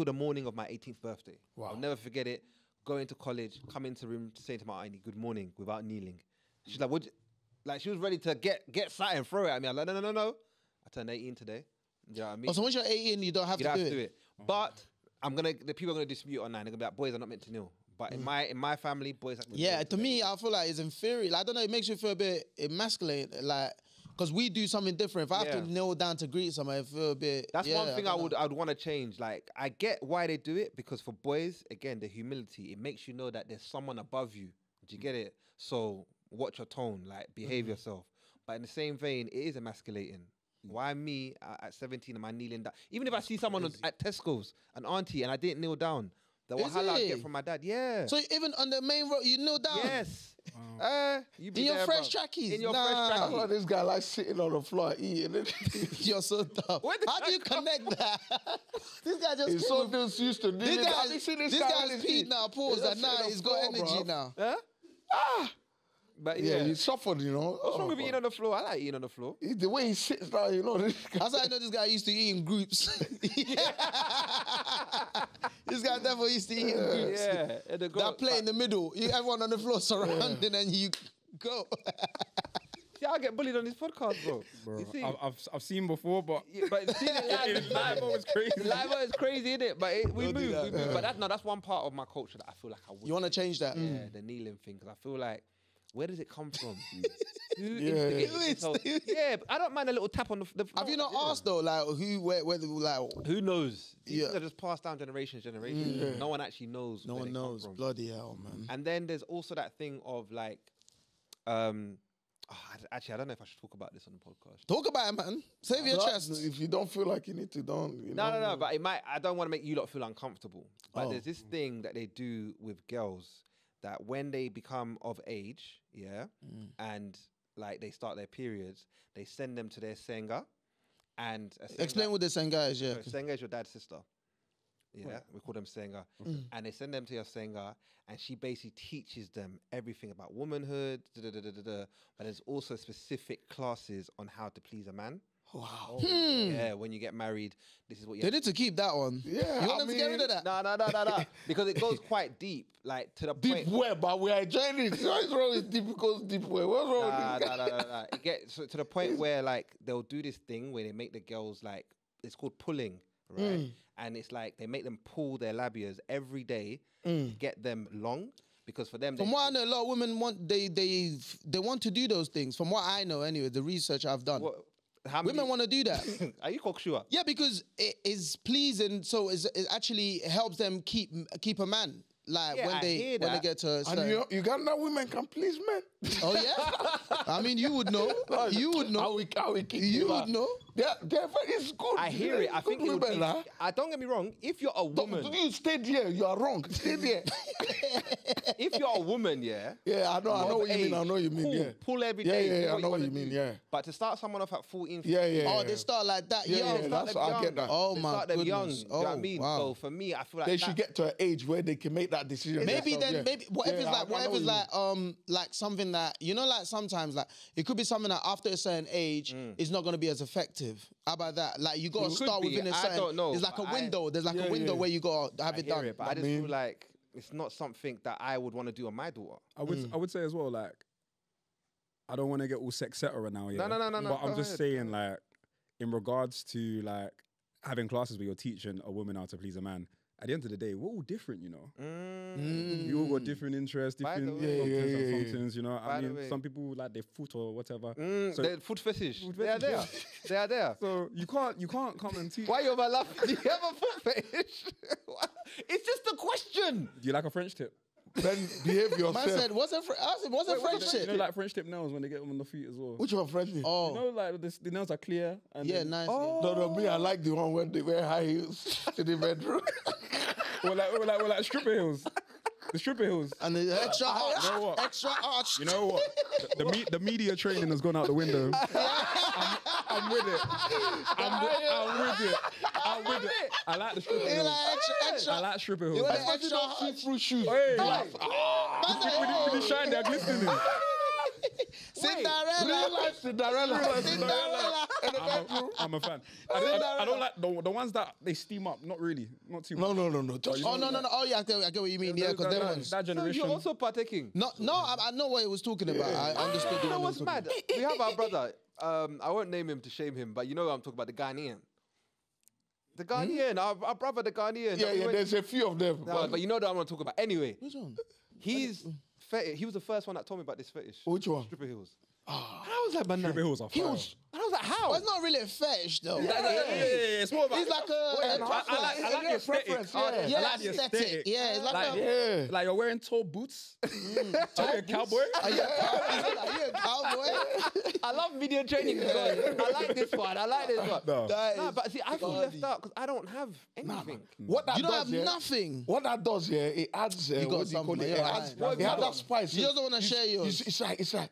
till the morning of my 18th birthday. I'll never forget it. Going to college, coming to the room, saying to my auntie, "Good morning," without kneeling. She's like, "What?" Like she was ready to get get sat and throw it at me. I'm like, "No, no, no, no." I turned 18 today. You know what I mean? Oh, so once you're 18, you don't have you to don't do have it. to do it. But I'm gonna the people are gonna dispute online. They're gonna be like, boys are not meant to kneel. But in my in my family, boys Mm. Yeah, to me, I feel like it's inferior. Like, I don't know. It makes you feel a bit emasculated. Like, because we do something different. If I have Yeah. to kneel down to greet someone, I feel a bit. That's yeah, one thing I, don't would know. I would want to change. Like I get why they do it because for boys, again, the humility it makes you know that there's someone above you. Do you get it? So watch your tone, like behave Mm-hmm. yourself. But in the same vein, it is emasculating. Mm. Why me uh, at 17 am I kneeling down? Even if I see someone on- at Tesco's, an auntie, and I didn't kneel down, the Is wahala I get it? from my dad. Yeah. So even on the main road, you kneel down. yes. Uh, you be In your there, fresh bruv. trackies? In your Nah. fresh That's trackies. why this guy like sitting on the floor eating. You're so dumb. Where How do that you connect that? this guy just He's so with- used to This this guy, Have you this, this guy guy's on peed now. Pause. He's And just now sitting on he's the got floor, energy bruv. now. Huh? But Yeah, yeah. he suffered, you know. What's wrong Oh, with eating on the floor? I like eating on the floor. He- The way he sits down, you know. This guy, That's how I know this guy used to eat in groups. this guy definitely used to eat in groups. Yeah. and the girl- That play in the middle, you everyone on the floor surrounding, and you go. See, I get bullied on this podcast, bro. Bro, You see? I've, I've I've seen before, but Yeah, but seeing it live, It's live, live, crazy. Live is crazy, isn't it? But it, we Don't move, that. we move. But that's no, that's one part of my culture that I feel like I would. you want to change that? yeah, mm. the kneeling thing, because I feel like, where does it come from? Who Yeah. instigated Who this whole- instigated- Yeah, but I don't mind a little tap on the. the Have you not yeah. asked though, like who, where, whether, like Who knows? These Yeah. things are just passed down generation to generation. No one actually knows. no where one they come knows? from. Bloody hell, man. And then there's also that thing of like, um, oh, I- actually, I don't know if I should talk about this on the podcast. Talk about it, man. Save your But chest. If you don't feel like you need to, don't. You No, know, no, no. But it might. I don't want to make you lot feel uncomfortable. But Oh. there's this thing that they do with girls that when they become of age, yeah, Mm. and like they start their periods, they send them to their senga, and a senga- Explain what the saying, is. Yeah. so senga is your dad's sister. Yeah, we call them senga, Mm. and they send them to your senga, and she basically teaches them everything about womanhood. Da, da, da, da, da, da. But there's also specific classes on how to please a man. Wow. Hmm. Yeah, when you get married, this is what you They have need to keep that one. Yeah, You want I them to get rid of that? No, no, no, no, no. because it goes quite deep, like to the Deep point. where, but we are enjoying it. What's wrong with deep because deep where? What's wrong Nah, with this nah, nah, nah, nah. It gets to the point where like they'll do this thing where they make the girls like it's called pulling, right? Hmm. And it's like they make them pull their labias every day to hmm. get them long because for them, From what I know, a lot of women want they they they want to do those things. From what I know, anyway, the research I've done, what, how women want to do that. Are you cocksure? yeah, because it is pleasing. So it's, it actually helps them keep keep a man. like Yeah, when I they hear when they that. get to a And certain, you, Uganda women can please men. oh yeah, I mean you would know, you would How know, we, how we kick you would know. They're it's good. I hear it. I think it would be. huh? I don't get me wrong. If you're a Don't- woman, You stay there. You are wrong. Stay there. if you're a woman, yeah. yeah, I know. I know what you mean. I know what you mean. cool, Yeah. Pull every Yeah, day. yeah, yeah, I know what you mean, do. yeah. But to start someone off at 14, Yeah, yeah. Oh, yeah. they start like that. Yeah, young. yeah, start that's them I get that. Oh They my start them young. goodness. Do you know what I Oh, mean? wow. So for me, I feel like They that- should get to an age where they can make that decision. Maybe then, yeah. maybe what if it's like, what I it's like, um, like something that you know, like sometimes, like it could be something that after a certain age is not going to be as effective. How about that? Like you got to It could start be. within a I certain. don't know, There's like a but I- window. There's like Yeah, a window yeah. where you got to have I it hear done. it, but I just mean- feel like it's not something that I would want to do on my daughter. I would Mm. I would say as well, like, I don't want to get all sex cetera now, yeah. no, no, no, no, But I'm just ahead. saying, like, in regards to like having classes where you're teaching a woman how to please a man. At the end of the day, we're all different, you know. Mm. We all got different interests, different way- Yeah, yeah, functions and yeah, yeah. functions, you know. By I mean, some people like their foot or whatever. Mm, So- the food fetish. Food they are there. they are there. So you can't you can't come and teach. Why you over laughing? Do you have a foot fetish? it's just a question. Do you like a French tip? Then behave yourself. Man said, "What's a fr- I said, what's a French You shit?" know, like French tip nails when they get them on the feet as well. Which one, French? me? Oh, You know, like this, the nails are clear. And yeah, then- nice. Oh. No, no, me, I like the one when they wear high heels to the bedroom. Or like, or like, or like stripper heels. The stripper heels. And the extra arch, You know what? extra arch. You know what? The, the, me, the media training has gone out the window. I'm, I'm with it. I'm, with, I'm with it. I'm with it. I like the stripper You heels. like extra, extra. I like stripper You want the extra arch. See-through shoes. Hey. Man said, With the, shine, they're glistening. Cinderella. Real life Cinderella. Cinderella. In the I'm a, bedroom. I'm a fan. I, don't- I, I don't like the, the ones that they steam up. Not really. Not too much. No, no, no, oh, oh, no. Just Oh no no no! Oh yeah, I get, I get what you mean. Yeah, Those- because that, that, ones. that So generation. you're also partaking. No, no, I, I know what he was talking about. I understood You know one he was what's mad? we have our brother. Um, I won't name him to shame him, but you know what I'm talking about the Ghanaian. The Ghanaian, our, our brother, the Ghanaian. Yeah, yeah, there's a few of them. No, but you know that I'm not talking about. Anyway, Which one? he's he was the first one that told me about this fetish. Which one? Stripper heels. And I was like, man, Stripper was are fire. heels. And I was like, how? Well, it's not really a fetish though. Yeah, yeah, yeah, yeah, yeah. It's more about. It's like a. Wait, a no, I, I like, I like the aesthetic. preference, I- yeah. yeah, I like the aesthetic. aesthetic. Yeah, it's like, Like, a. Yeah. Like you're wearing tall boots. Are you a cowboy? Are you a cowboy? Are you a cowboy? I love video training. because I like this one. I like this one. No. That Nah, but see, I feel bloody- left out because I don't have anything. What that You don't does, have yeah, nothing. What that does, yeah, it adds. Uh, You got what do you call something, it? It yeah, adds. It adds that spice. You just don't wanna share It's- yours. It's, it's like it's like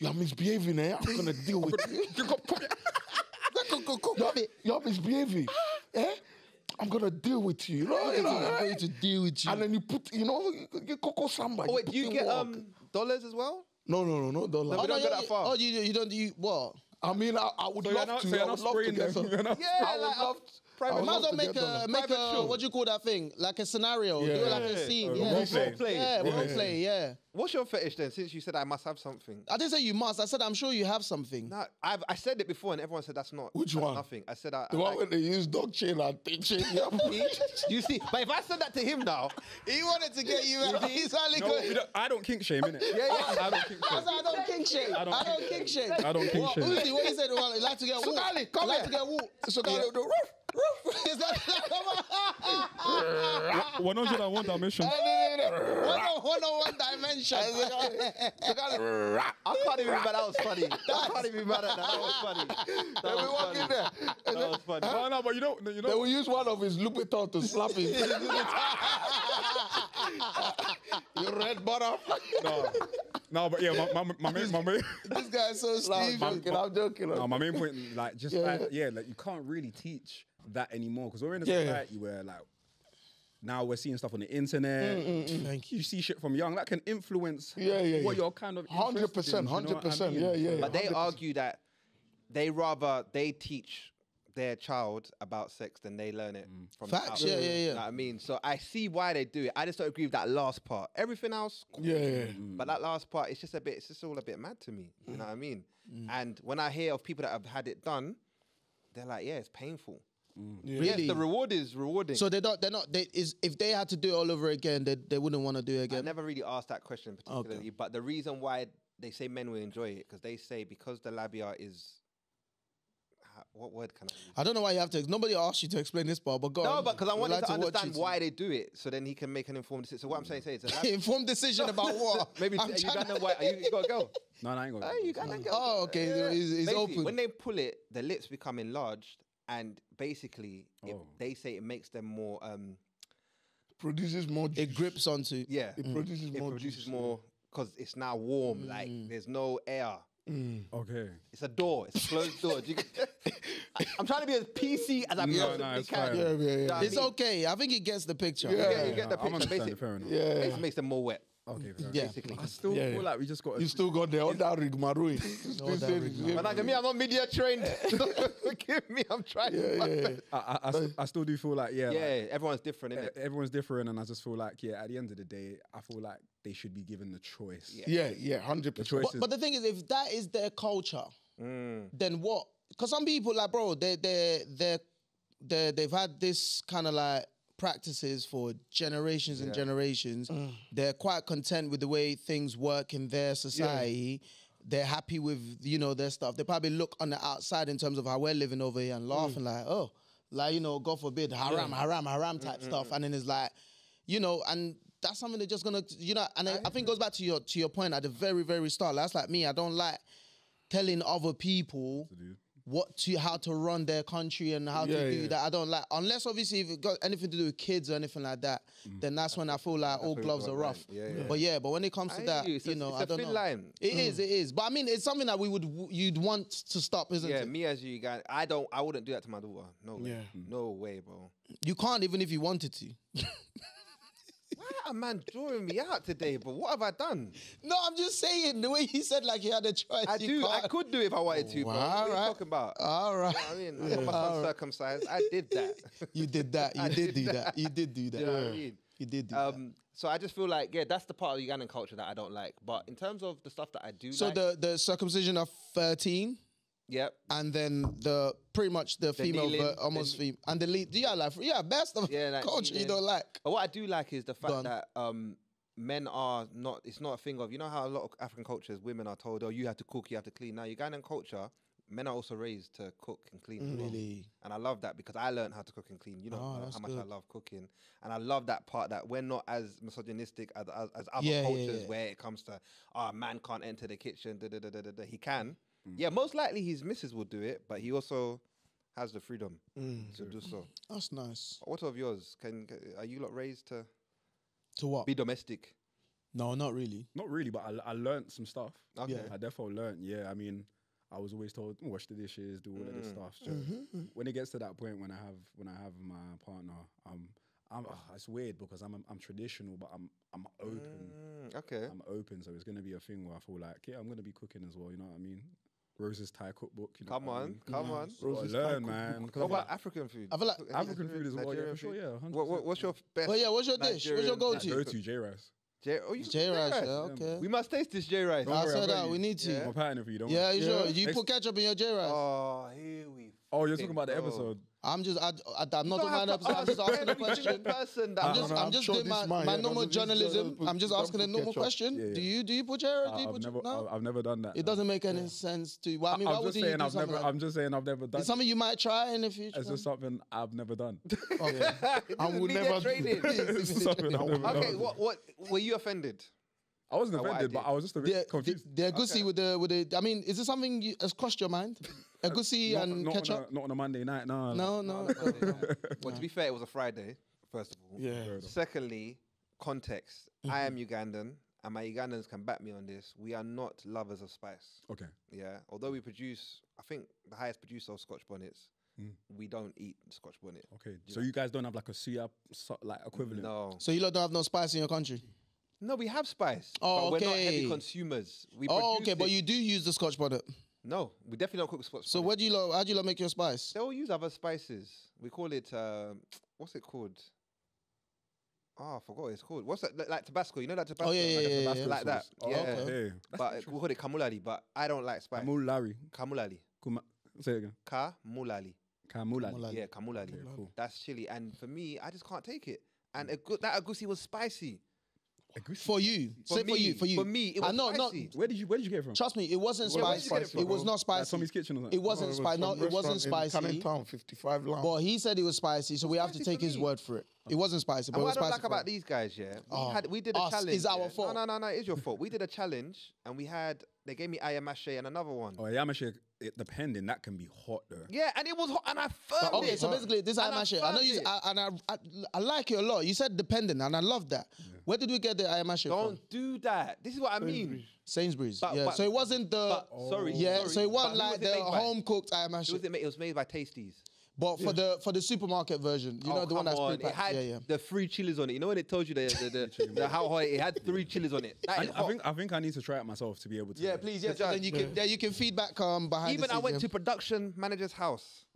you're misbehaving. Eh? I'm gonna deal with you. You got- come here. Go, go, go, You're, go. you're misbehaving. eh? I'm gonna deal with you. You know, you know, I'm going to deal with you. and then you put, you know, you get Coco Samba. Oh wait, do you get work. um dollars as well? No, no, no, no, dollar. we oh, don't no, go you- that far. Oh, you, you don't do you what? I mean, I, I would So love not, to. so you're I not would love to spraying get them. some. You're Yeah, I would like love. Private I would Might as well make get a make Private a show. what do you call that thing? Like a scenario. Do it like a Yeah. scene. Yeah, role play. play. Yeah, Yeah. role play. Yeah. What's your fetish then? Since you said I must have something. I didn't say you must. I said I'm sure you have something. No, I've, I said it before and everyone said that's not. Which that's one? Nothing. I said I. The I one like- where they use dog chain and thing chain. Yeah. See? you see, but if I said that to him now, He wanted to get you. He's only No, we don't, I don't kink shame, innit? Yeah, yeah. I don't kink I shame. said I don't kink shame. I don't don't, kink kink shame. I don't kink what, shame. Uzi, what he said? Well, he like to get whooped. Sukali, come like here. to get whooped. So Yeah. yeah. the roof, roof. Is that come on? 101 dimension. One on one on one dimension. I can't even remember that was funny. I can't even remember that. That was funny. That Then we was walk funny. in there. That was funny. No, no, but you don't. You Then know. we use one of his Louboutin to slap him. you red butter. No, no, but yeah, my, my, my main, my main, this guy's so No, I'm stupid. joking. I'm joking. no, my main point, like, just Yeah. like, yeah, like you can't really teach that anymore because we're in a Yeah. society where like now we're seeing stuff on the internet. Mm, mm, mm. Thank You see shit from young that can influence Yeah, yeah, what yeah. you're kind of Hundred percent, in, you know hundred percent. Yeah, yeah. But they 100%. argue that they rather they teach their child about sex than they learn it from Facts, out. yeah, yeah, yeah. You know what I mean? So I see why they do it. I just don't agree with that last part. Everything else, cool. Yeah, yeah. But that last part, it's just a bit, it's just all a bit mad to me. You know what I mean? And when I hear of people that have had it done, they're like, yeah, it's painful. Mm. Yes, Really? the reward is rewarding. So they don't. They're not. They is if they had to do it all over again, they they wouldn't want to do it again. I never really asked that question particularly, but the reason why they say men will enjoy it because they say because the labia is what word can I use? I don't know why you have to. Nobody asked you to explain this part, but go No, on. but because I wanted like to watch understand why they do it, so then he can make an informed decision. So what I'm saying is, two. Informed decision about what? maybe I'm you trying got why? You, you got to go. No, no, I ain't gonna. Oh, you got to go. Oh, okay. It's, it's Basically, open. When they pull it, the lips become enlarged, and basically, it, Oh. they say it makes them more. Um, Produces more. it grips onto. yeah, It produces it more. produces juice. more because it's now warm. Like Mm. there's no air. Okay. It's a door. It's a closed door. You I- I'm trying to be as PC as I No, possibly no, it's can. Yeah, yeah, Do you know yeah. what I It's mean? okay. I think he gets the picture. Yeah. Yeah, you get the I'm picture. Basically, fair enough. Yeah. it makes them more wet. Okay, Yeah. Basically. I still Yeah, feel yeah. like we just got. You still got the other rigmarole. Still that saying rigmarole. it. But like me, I'm not media trained. Forgive me. I'm trying. Yeah, yeah, yeah. I, I, I, st- I still do feel like yeah. Yeah, like, everyone's different, e- innit? everyone's different, and I just feel like yeah. At the end of the day, I feel like they should be given the choice. Yeah. Yeah, yeah, hundred The percent. choice But, is but the thing is, if that is their culture, Mm. then what? Because some people, like, bro, they they they they they've had this kind of like practices for generations and Yeah. generations. They're quite content with the way things work in their society. They're happy with you know their stuff. They probably look on the outside in terms of how we're living over here and laughing like, oh, like you know, God forbid, haram, haram, haram type stuff. And then it's like, you know, and that's something they're just gonna, you know, and I, I think it goes back to your to your point at the very very start. That's like me. I don't like telling other people what to how to run their country and how Yeah, to do yeah. that. I don't like unless obviously if it got anything to do with kids or anything like that, then that's when I feel like all where we gloves are the line. rough. Yeah, yeah. But yeah, but when it comes to I that, you. You know, it's I a don't thin know. line. It is, it is. But I mean, it's something that we would you'd want to stop, isn't it? Yeah, me as you guys, I don't, I wouldn't do that to my daughter. No way. Yeah. No way, bro. You can't even if you wanted to. Why are man drawing me out today, bro? What have I done? no, I'm just saying the way he said like he had a choice. I do. I can't. could do if I wanted to, bro. Wow, What are you talking about? All right. I mean, I got my son circumcised. I did that. You did that. You did did do that. You did do that. you know I mean? You did do that. Um, so I just feel like, yeah, that's the part of Ugandan culture that I don't like. But in terms of the stuff that I do So like, the the circumcision of 13 yep, and then the pretty much the, female kneeling, ver- almost knee- fem- and the lead yeah like yeah best of Yeah, like culture you don't like But what I do like is the fact on. that um, men are not. It's not a thing of you know how a lot of African cultures, women are told, "Oh, you have to cook, you have to clean." Now Ugandan culture, men are also raised to cook and clean. really And I love that because I learned how to cook and clean. You know Oh, how- much I love cooking, and I love that part that we're not as misogynistic as as, as other Yeah, yeah, cultures yeah. where it comes to, oh, a man can't enter the kitchen. Da, da, da, da, da, da. He can. Mm. Yeah, most likely his missus will do it, but he also has the freedom Mm. to do so. that's nice What of yours? Can are you lot raised to to what be domestic? no not really Not really, but I, I learned some stuff. Okay. Yeah. I definitely learned. Yeah, I mean, I was always told "Oh, wash the dishes, do all of this Mm. stuff. So Mm-hmm, when it gets to that point, when I have when I have my partner, um, I'm ah, it's weird because I'm I'm traditional, but I'm I'm open. Mm, okay. I'm open, so it's gonna be a thing where I feel like, yeah, I'm gonna be cooking as well. You know what I mean? Rose's Thai cookbook. You know Come what I on, mean? come on. Gotta Rose's Thai learn, cookbook. man. 'cause What about like African food? I feel like Any African food is well? Yeah, Nigerian for sure. food? Yeah, 100%. What, what, what's your best? oh yeah what's your dish what's your go-to go to J rice. J- oh, you J rice yeah, okay We must taste this J rice. Don't I worry, said I'll that bet we need to Yeah. I'm patting for you. Don't yeah worry. you sure you Next- put ketchup in your J rice Oh, here we. Oh, you're talking about the episode. I'm just I, I, I'm not don't talking about an episode I'm just asking a every question Person that I'm just, no, no, I'm I'm just sure doing my, my here normal journalism. put- I'm just asking a normal question. Yeah, Do you do you put J I- do you I've put never, no? I've, I've never done that. It doesn't make any sense to. Well, I mean, why I'm would just you saying do I've something never. like I'm just saying I've never done. It's something you might try in the future. It's just something I've never done. okay. I will never do training. It's just something I've never Okay, what what were you offended? I wasn't what I offended, but. I was just a The, bit the, confused. the egusi with the with the. I mean, is it something you, has crossed your mind? Egusi Not- and not ketchup? On a, not on a Monday night, no. no, no. Well, to be fair, it was a Friday. First of all. Yeah. Secondly, context. I am Mm-hmm. Ugandan, and my Ugandans can back me on this. We are not lovers of spice. Okay. Yeah. Although we produce, I think the highest producer of Scotch bonnets, Mm. we don't eat Scotch bonnet. Okay. So you guys don't have like a suya so, like equivalent. No. So you lot don't have no spice in your country? No, we have spice. Oh, but we're not heavy consumers. We Oh, produce okay, but you do use the Scotch bonnet. No, we definitely don't cook with Scotch. So bonnet. where do you lot, how do you lot make your spice? They'll use other spices. We call it uh, what's it called? Oh, I forgot what it's called. What's that? Like, like Tabasco, you know that Tabasco? Oh, yeah, yeah, like, a yeah, yeah, Tabasco yeah. like that. Oh, yeah. okay. But we call it kamulali, but I don't like spice. Kamul Larry. kamulali. Kuma- Say it again. Kamulali. Kamulali. Kamulali. Yeah, kamulali. cool. That's chili, and for me, I just can't take it. And a good, that egusi was spicy. For you, For say for you, me- for you. for me, it I was know, not. spicy. Where did you Where did you get it from? Trust me, it wasn't Where spicy. did you it from, It was not spicy. Like Tommy's Kitchen or something? It wasn't No, spicy. No, it wasn't restaurant in spicy. Canning Town, 55 Lounge. But he said it was spicy, so we have to take his me. word for it. It wasn't spicy, but And it what was I don't spicy. like about him. these guys, yeah, we Oh, had we did a us. challenge. It's our yeah. fault. No, no, no, no, it's your fault. We did a challenge, and we had they gave me ayamase and another one. Oh, yeah, I'm actually it, depending. That can be hot though. Yeah, and it was hot, and I firmed Okay, it. so basically, this And ayamase, I know you. I, and I, I, I like it a lot. You said dependent, and I love that. Where did we get the I ayamase from? Don't do that. This is what I mean. Sainsbury's. But- yeah, but- so it wasn't the. but- sorry, oh. Yeah, sorry, so it wasn't like was it the made by? home cooked It was, ayamase. ma- it was made by Tasties. But for the for the supermarket version, you know Oh, the one that's on. pre-packed. It had yeah, yeah. the three chilies on it. You know when it tells you the the, the, the how hot it had three chilies on it. That I, is I hot. think I think I need to try it myself to be able to. Yeah, please. Yeah, so then you can yeah. you can feedback um behind. Even the I scenes, went yeah. to production manager's house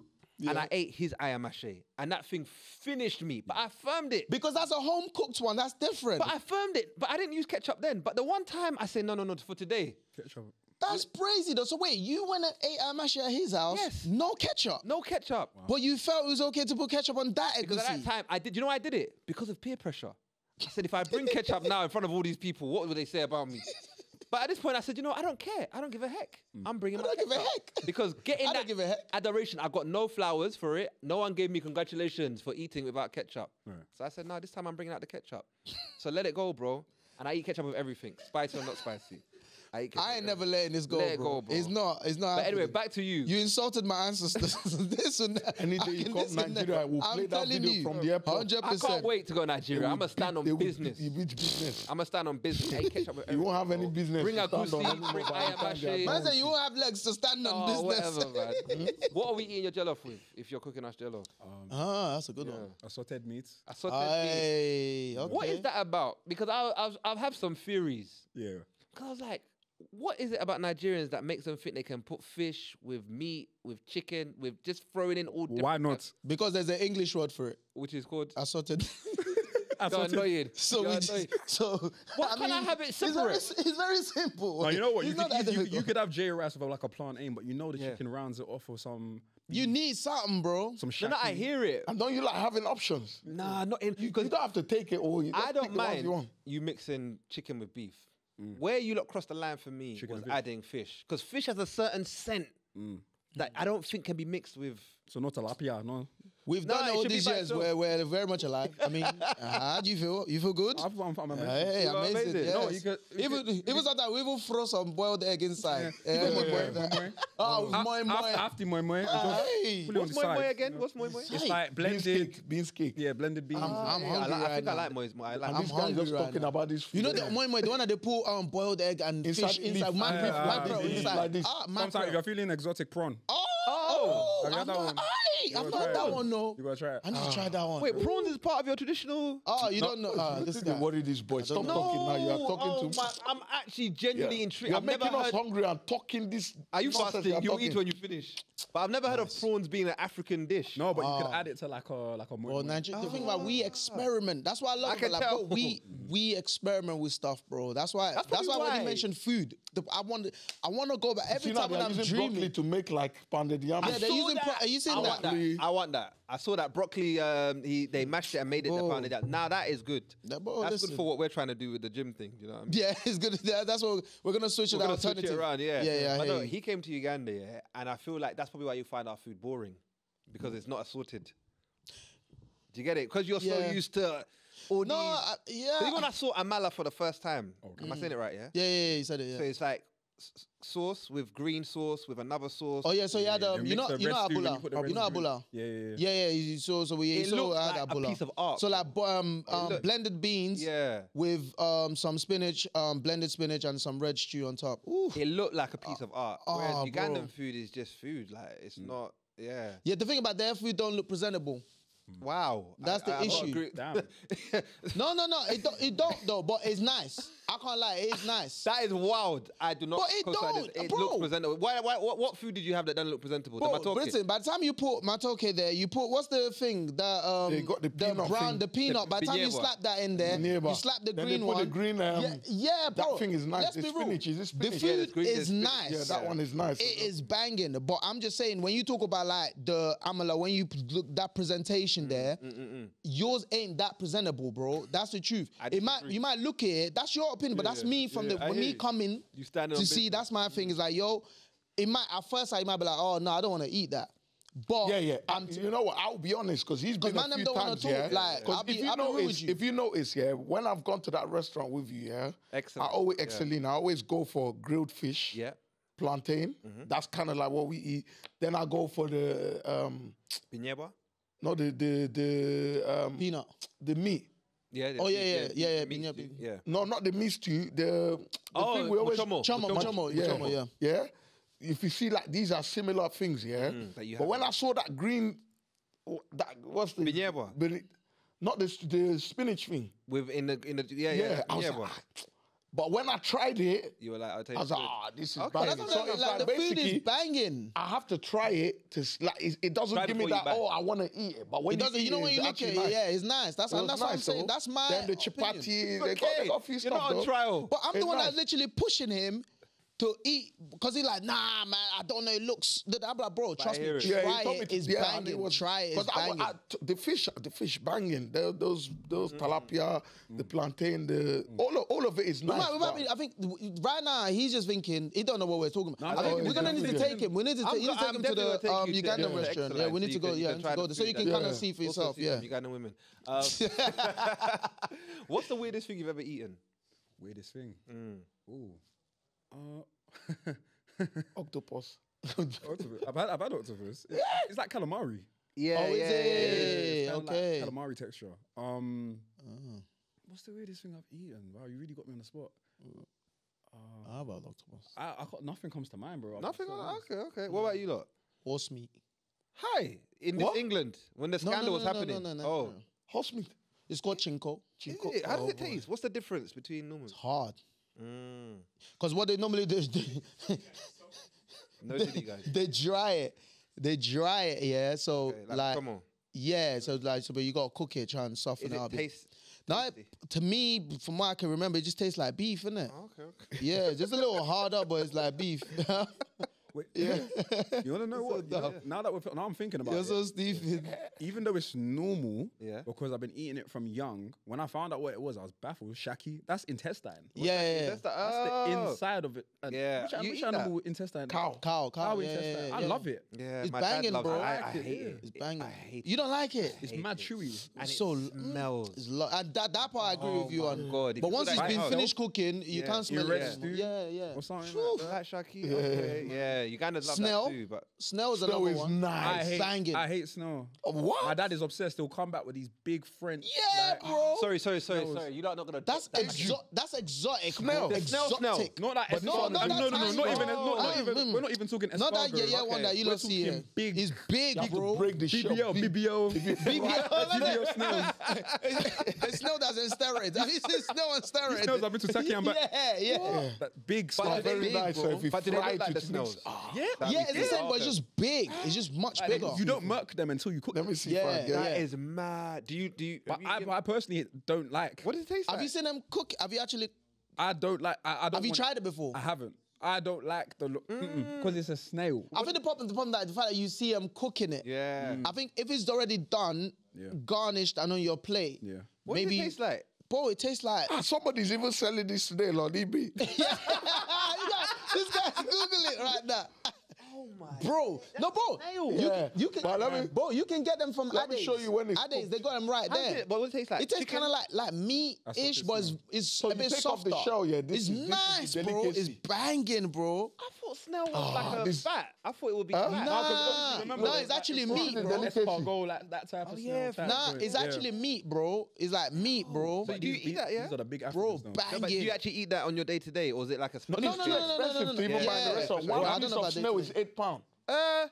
and I ate his ayamase, and that thing finished me. But I firmed it. because that's a home cooked one. That's different. But I firmed it. But I didn't use ketchup then. But the one time I said no, no, no for today. Ketchup. That's crazy though. So wait, you went and ate ayamase at his house? Yes. No ketchup. No ketchup. But you felt it was okay to put ketchup on that Because at that time I did. You know why I did it? Because of peer pressure. I said if I bring ketchup now in front of all these people, what will they say about me? But at this point, I said, you know, I don't care. I don't give a heck. Mm. I'm bringing I my don't give a ketchup. heck. Because getting that give a heck. adoration, I got no flowers for it. No one gave me congratulations for eating without ketchup. So I said, no, this time I'm bringing out the ketchup. so let it go, bro. And I eat ketchup with everything, spicy or not spicy. I eat I ain't with never letting this go, Let it bro. go, bro. It's not. It's not. But anyway, back to you. You insulted my ancestors. this and that. Any I day you can come this and Nigeria, I will I'm play that telling video you, from the airport. Hundred I can't percent. wait to go to Nigeria. I'm gonna stand on They will business. beat- Which business? I'm gonna stand on business. I eat ketchup with You won't have any business Bring to egusi, bring by the time they are ayamase. done. Man said you won't have legs to stand on Oh, business. whatever, man. what are we eating your jollof with if you're cooking us jollof? Ah, that's a good one. Assorted meats. I saw that thing. Aye, okay. What is that about? Because I, I've, I've have some theories. Yeah. Because I was like, what is it about Nigerians that makes them think they can put fish with meat, with chicken, with just throwing in all Why not? types, Because there's an English word for it. which is called Assorted. You're annoying. so You're we annoying. just, so Why can't I have it It's very, separate? it's very simple. No, you know what? You could, you, you, could have J rice with like a plantain, but you know the Yeah. chicken rounds it off with some You mm. need something, bro. some No, no, I hear it. And don't you like having options? Nah, not in. Because you don't have to take it all. You just I don't mind You want. you mixing chicken with beef. Mm. Where you lot crossed the line for me Chicken was and fish. adding fish. Because fish has a certain scent mm. that I don't think can be mixed with. So no tilapia, no. We've No, done it it all these years. itself. We're, we're very much alive. I mean, uh, how do you feel? You feel good? I've, I'm, I'm amazing. Hey, You are amazing. amazing. Yes. No, you could- you even could- even sometimes we will throw some boiled egg inside. Yeah. Yeah, Moi, moi, yeah, yeah. moi. Oh, Af- moi, moi. After moi moi. Hey. Put it on What's the moi moi again? you. What's moi moi? It's Hey. like Beans blended. cake. Beans cake. Yeah, blended beans. I'm Yeah, I, hungry like, I right think I like moi moi. I like And I'm this hungry just right talking now. about this food. You know the yeah. moi moi, the one that they put um boiled egg and Inside fish inside. Man, Ah, mackerel, ah, mackerel ah, like this. Ah, Sometimes if you're feeling exotic prawn, Oh, Have you I've had that one? Aye, You I've not try that one, no. you gotta try it. I need to try that one. Wait, prawns is part of your traditional. Oh, you don't know. Uh, This this is guy. worry this boy. Stop know. talking now. You are talking oh to my, I'm actually genuinely Yeah. intrigued. You're I've never making us heard. hungry and talking this. Are you fasting? you're You'll eat when you finish. But I've never heard of prawns being an African dish. No, but you Ah. could add it to like a like a moi Well, moi. Nigeria. The thing about we experiment. That's why I love I it. can Like, bro, tell. we we experiment with stuff, bro. That's why. That's, That's why probably when you why. mentioned food, the, I want I want to go back every See now time when they're I'm using broccoli dreaming. to make like pounded yam. Yeah, they're saw using. Pro- that. are you seeing I that? I want that. I saw that broccoli. Um, he they mashed it and made it the Bro. pounded yam. Now that is good. Yeah, bro, That's listen. good for what we're trying to do with the gym thing. You know what I mean? Yeah, it's good. Yeah, that's what we're gonna switch We're it. gonna switch it around, yeah. yeah, yeah. But no, he came to Uganda, yeah, and I feel like that's probably why you find our food boring because it's not assorted. Do you get it? Because you're so used to all no. I, yeah. even when I saw amala for the first time, am I saying it right? Yeah. yeah, yeah, yeah. You said it. Yeah. So it's like sauce with green sauce with another sauce. Oh yeah, so you had You um, you know, you know red stew you abula, you know stew in. abula. Yeah, yeah, yeah. Yeah, yeah. So, so we It so looked had like a piece of art, So like um, um looked- blended beans. Yeah. With um some spinach, um blended spinach and some red stew on top. Ooh. It looked like a piece of art. Whereas oh, Ugandan bro. food is just food. Like it's Mm. not. Yeah. Yeah, the thing about their food don't look presentable. Wow. That's the I've issue. Damn. No, no, no. It don't. It don't though. But it's nice. I can't lie, it is nice. That is wild. I do not. But it don't, It bro. looks presentable. Why, why, what, what food did you have that doesn't look presentable? Bro, the matoke. listen, by the time you put matoke there, you put what's the thing? that um They got the peanut brown, thing. the peanut. The by the time you piñera. slap that in there, Piñera. you slap the Then green they put one. the green, um, yeah, yeah, that bro. thing is nice. Let's The be real. spinach, is it The food Yeah, green- is nice. Yeah, that one is nice. It is banging, but I'm just saying when you talk about like the amala, when you look that Mm, presentation there, yours ain't that presentable, bro. That's the truth. It might you might look at it. That's your opinion, but that's me from Yeah, the I me coming You standing to see. That's my thing. Is like yo, it might at first I might be like, oh no, I don't want to eat that. But Yeah, yeah. I'm And you know what? I'll be honest, because he's 'Cause been man a few don't wanna times. talk, yeah? like, 'Cause I'll be- if you I'll be real notice, with you. if you notice, yeah, when I've gone to that restaurant with you, yeah, Excellent. I always Yeah. I always go for grilled fish, Yeah. plantain. That's kind of like what we eat. Then I go for the um, binyebwa. no, the the the um, peanut. the meat. Yeah. Oh, yeah, yeah, yeah, yeah, meat piña- stew, Yeah. No, not the meat stew. The, the Oh, thing we always muchomo. Chomo, Muchomo. muchomo, yeah, muchomo, yeah. yeah. If you see like these are similar things, yeah. Mm, that you but have. when I saw that green, oh, that what's the binyebwa. bini- Not the the spinach thing. With in the in the yeah Yeah, yeah. I was binyebwa. like, ah. But when I tried it, you were like, I'll take I was like, ah, this is Okay. Banging. that's So what I'm it's saying, like, the food is banging. I have to try it to like it, it doesn't Try give me that. Oh, I want to eat it. But when It doesn't. You eat know it, when you look at it, nice. yeah, it's nice. That's It and was that's what I'm nice, saying. though. That's my Then the opinion. chapati, they, got, they got a few You're stuff. not on though. trial. But I'm the one nice. that's literally pushing him to eat because he's like, nah, man, I don't know. It looks. I'm like, bro, trust me, try Yeah, he told it. It's yeah, banging. it was- try it. It's 'cause I- banging. The fish, the fish banging. The, those those tilapia, the plantain, the all of, all of it is We nice. might- might be- I think right now he's just thinking he don't know what we're talking about. No, I think no, we're gonna need to take him. We need to, I'm take, you need to take I'm him to the gonna um, take you Ugandan yeah, restaurant. Yeah, we need to go. Yeah, you we can to go there so you can kind of see for yourself. see Yeah. some Ugandan women. Um, what's the weirdest thing you've ever eaten? Weirdest thing. Mm. Ooh. Uh, octopus. octopus. I've had, I've had octopus. It's, it's like calamari. Yeah, Oh, is yeah, it? yeah, yeah, yeah. It's okay. Like calamari texture. Um, Oh. what's the weirdest thing I've eaten? Wow, you really got me on the spot. How about octopus? I, I got, nothing comes to mind, bro. I'm Nothing. so Oh, okay, okay. What about you lot? Horse meat. Hi, in this England when the No, no, scandal no, was no, no, happening. no, no, oh, no. Horse meat. It's called chinko. Is it? How does Oh, it taste? What's the difference between normal? It's hard. Mm. Because what they normally do is they, No, guys? they dry it. They dry it, yeah. So Okay, like, like, come on. yeah. So like, so but you gotta cook it, try and soften it it up. taste? No, it- tasty? to me, from what I can remember, it just tastes like beef, innit? Oh, okay, okay. Yeah, just a little harder, but it's like beef. Wait, yeah. you want to know what? you know, now that we're now I'm thinking about You're it. so stupid. even though it's normal, Yeah. because I've been eating it from young. When I found out what it was, I was baffled. Shaki, that's intestine. Yeah, yeah, yeah. That's the, That's oh. the inside of it. And Yeah. Which, You which eat that? animal intestine? Cow. Cow, cow, Cow yeah, yeah, intestine. yeah, I love it. Yeah, It's my banging, dad loves bro. it. I, I I like it, hate it. It's It- banging. I hate it. You don't like it? It's hate mad chewy. And It's so smells. It's lo- and that, that part I agree oh with you Oh on. my God, But once it's been finished cooking, you can't smell red it. stew Yeah, yeah. Or something Phew. like Like Shaki? Okay. Yeah, you kind of love Snell? that too, but Snell's Snow another is one. nice. I hate, banging. I hate snow. What? My dad is obsessed. He'll come back with these big French. Yeah, like- bro. sorry, sorry, sorry, Smells. sorry. You're not not gonna. That's that- exo- That's exotic. Smell. Bro. Smell, smell. Exotic. Not that. But no, no, no, not no, that no, no, tiny not one. even. Not, not even. We're not even talking. Not that escargot. yeah, yeah one Okay, that you we're don't see talking here. Big. It's big, You have bro. to break the shell. BBL, Big- BBL, BBL, BBL snails. it's Snow that's in steroids. Have you seen Snow on steroids? snails have been to Saki and back. Yeah, yeah. That big But stuff. they very big, nice. So bro. if you But do they fry look it, like the it makes- smells? Ah, Yeah, Yeah, it's the same, but it's just big. It's just much Like, bigger. You don't murk them until you cook. Let them. me see if I Yeah, get That yeah. is mad. Do you do you? But have you I, given- I personally don't like. what does it taste like? Have like? you seen them cook? Have you actually? I don't like. I, I don't. Have you want- tried it before? I haven't. I don't like the look because it's a snail. I think the problem, the problem that the fact that you see them cooking it. Yeah. I think if it's already done, Yeah. garnished and on your plate, Yeah. What maybe. does it taste like? Bro, it tastes like. Ah, somebody's even selling this today, Lord EB. You guys- this guy's Google it right now. Oh my. Bro, no, bro. You, Yeah. you can, But let me- bro. You can get them from Let me Ades. show you when it's Ades, they got them right How there. it? What it taste like? It tastes kind of like like meat ish, but it's, it's So a you bit take off the shell, yeah, this it's is- this is nice, bro. It's banging, bro. I thought snail was Ah, like a this- fat. I thought it would be Huh? fat. Nah, no, the- it's actually meat, bro. Escargot, like that type of Oh, snail Nah, it's actually meat, bro. It's like meat, bro. So do you eat that, yeah? These are the big Bro, Africans. though. No, but do you actually eat that on your day to day, or is it like a No, no, no, no, no, no, no, to even no. buy the Yeah, restaurant. bro, One don't piece of snail this is eight pound. Uh,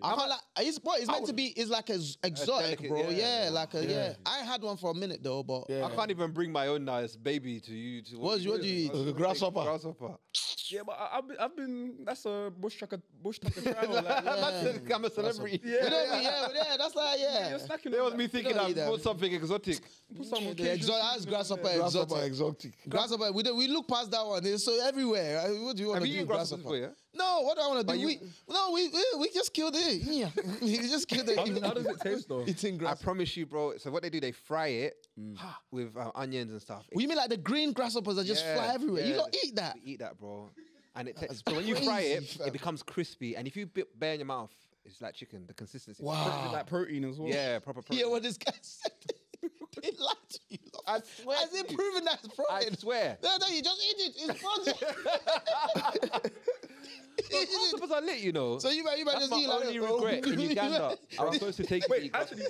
I can't like. It's, boy, it's meant to be. It's like as exotic, delicate- bro. Yeah, yeah. like a yeah. I had one for a minute though, but Yeah. I can't even bring my own nice baby to you. To What's- what do you eat? Uh, grasshopper. Grasshopper. Yeah, but I, I've, been, I've been. That's a bush tucker, bush tucker trial. Like, Imagine I'm a celebrity. you know what I? Yeah, yeah, that's like yeah. You're snacking. That on was me thinking don't I eat that. bought something exotic. Put some The Cajun that's grasshopper on there. Grasshopper exotic. exotic. Grasshopper, we, don't, we look past that one. It's so everywhere. Uh, What do you want to do? eaten grasshoppers before, yeah? No, what do I want to do? you- we, no, we, we we just killed it. Yeah, we just killed it. How does, how does it taste though? Eating I grass. I promise you, bro. So what they do, they fry it with uh, onions and stuff. Well, you mean like the green grasshoppers that just fly Yeah, everywhere? You yeah. don't eat that. We eat that, bro. And it takes. So when you fry crazy, it, fam. it becomes crispy, and if you bit bare in your mouth, it's like chicken. The consistency. Wow. like protein as well? Yeah, proper. Hear protein. what this guy said. they lied to you. I swear Has to it you. proven that it's I swear. No, no, you just eat it. It's protein. Grasshoppers are lit, you know. so you might, you might That's just my eat like only that, bro. regret in Uganda. I was supposed to take it. to Wait, eat grass- actually,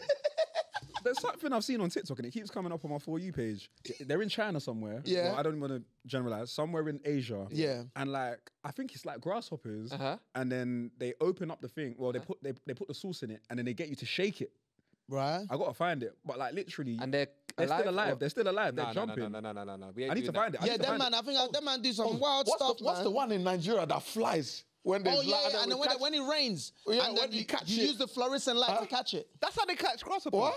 there's something I've seen on TikTok and it keeps coming up on my For You page. They're in China somewhere. Yeah. Well, I don't want to generalize. Somewhere in Asia. Yeah. And like, I think it's like grasshoppers. Uh-huh. And then they open up the thing. Well, they put they, they put the sauce in it and then they get you to shake it. Right? I gotta find it. But like literally, And they're they're alive still alive. or- They're still alive. They're No, no, jumping. No, no, no, no, no, no. We ain't I need to doing find that. it. I Yeah, need to that find man, it. I think I, that man do some oh, wild What's stuff, the, what's man. the one in Nigeria that flies when they Oh fly yeah, yeah, and then when, it, when it rains, Oh, yeah, and when you catch you it. use the fluorescent light Huh? to catch it. That's how they catch grasshoppers. what?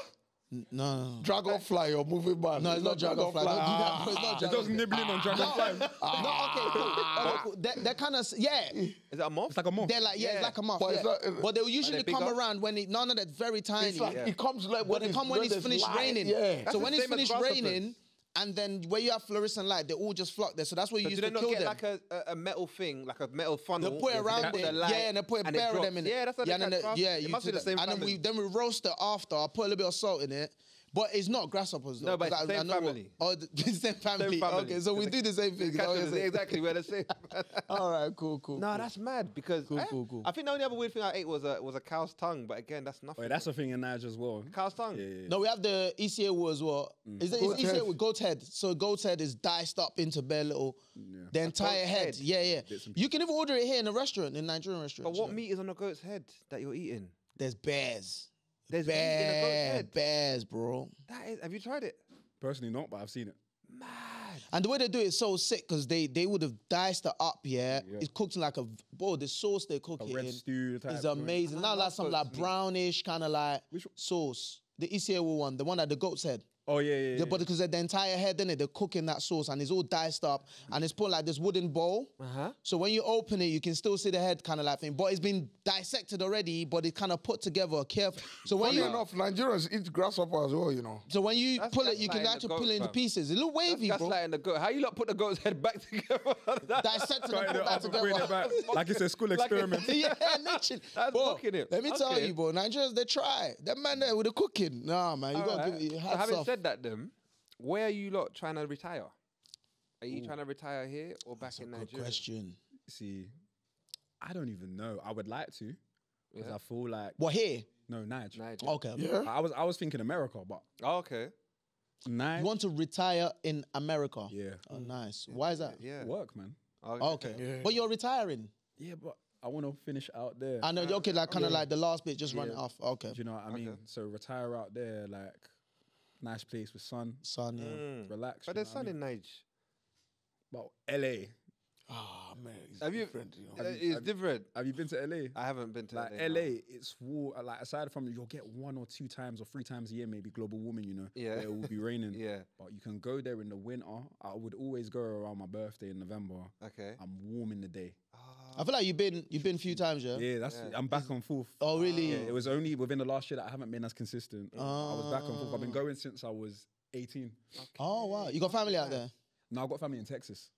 No, no, no. Dragonfly or moving man. No, it's not dragonfly. Don't do that. Ah. It's not It does dragonfly. nibbling on dragonfly. No, ah. okay, cool. Okay, cool. They're, they're kind of yeah. Is that a moth? It's like a moth. They're like yeah, it's like a moth. But yeah. not- but they'll usually they come around when it. No, no, they're very tiny. It's like it comes like But when they it's, come when it's finished light. raining. Yeah. So the when it's finished raining, and then where you have fluorescent light, they all just flock there. So that's where you So used do to they not kill get them. like a, a, metal thing, like a metal funnel? They put it around the it, light yeah, and they put a and it bear of them in it. Yeah, that's how yeah, they they- yeah, It you must be the that. same And then we then we roast it after. I put a little bit of salt in it. But it's not grasshoppers. Though, No, but 'cause it's I- the I same what- family. oh, the the same family. family. Okay, so we do the same thing. is that Catch what them, you're the exactly where they say. All right, cool, cool. No, cool. that's mad because Cool, eh, cool, cool. I think the only other weird thing I ate was a was a cow's tongue, but again, that's nothing. Wait, that's a thing in Niger as well. cow's tongue. Yeah, yeah, yeah. No, we have the isi ewu as well. Is it ECA with goat head? So goat head is diced up into bare little, the entire head. head. Yeah, yeah. You can even order it here in a restaurant, in Nigerian restaurant. But what meat is on a goat's head that you're eating? There's bears. There's meat in a goat's Bear, head. bears, bro. That is. Have you tried it? Personally, not, but I've seen it. Mad. And the way they do it is so sick because they they would have diced it up, yeah. Yeah. It's cooked in like a bro. The sauce they cook A it red in stew type is amazing. I Not like love some like brownish kind of like Which sauce. The ECA one, the one that the goat's head. Oh yeah, yeah, yeah. Yeah, but because the entire head in it, they're cooking that sauce and it's all diced up and it's put like this wooden bowl. Uh-huh. So when you open it, you can still see the head kind of like thing, but it's been dissected already, but it's kind of put together careful. So when Funny you enough, Nigerians eat grasshopper as well, you know. so when you That's pull it, you can actually goat, pull it into fam. pieces. It's a little wavy, That's bro. gaslighting the goat. How you lot put the goat's head back together? Dissect it and put it it back up and bring it together. back. Like it's a school Like experiment. yeah, literally. That's Bro, cooking it. Let me tell you, bro. Nigerians, they try. That man there with the cooking. Nah, man, you gotta Alright. give it hats having off. Said that, then, where are you lot trying to retire? Are you trying to retire here or back in Good Nigeria? question. See, I don't even know. I would like to, because Yeah. I feel like What here? no Nige. Nigeria. Okay. Yeah. I was I was thinking America, but Oh, okay. Nige. You want to retire in America? yeah, Oh, mm. nice. Why is that? Yeah. work, man. Oh, okay. Yeah. But you're retiring. Yeah, but I want to finish out there. I know. Uh, okay, like kind of like the last bit, just run it off. Okay. Do you know what I mean? So retire out there, like nice place with sun, Sun, yeah. Mm. relax. But you there's know what sun I in mean? Nige. But LA. Ah man, it's Have you? different, you know. Have you- it's have- different. Have you been to LA? I haven't been to like LA. LA, no. it's war. Like aside from you'll get one or two times or three times a year, maybe global warming. You know, Yeah. where it will be raining. Yeah. but you can go there in the winter. I would always go around my birthday in November. Okay. I'm warm in the day. I feel like you've been you've been a few times, yeah. Yeah, that's. I'm back and forth. Oh, really? Yeah, it was only within the last year that I haven't been as consistent. I was back and forth. I've been ah. going since I was 18. Oh wow, you got family out there? No, I've got family in Texas.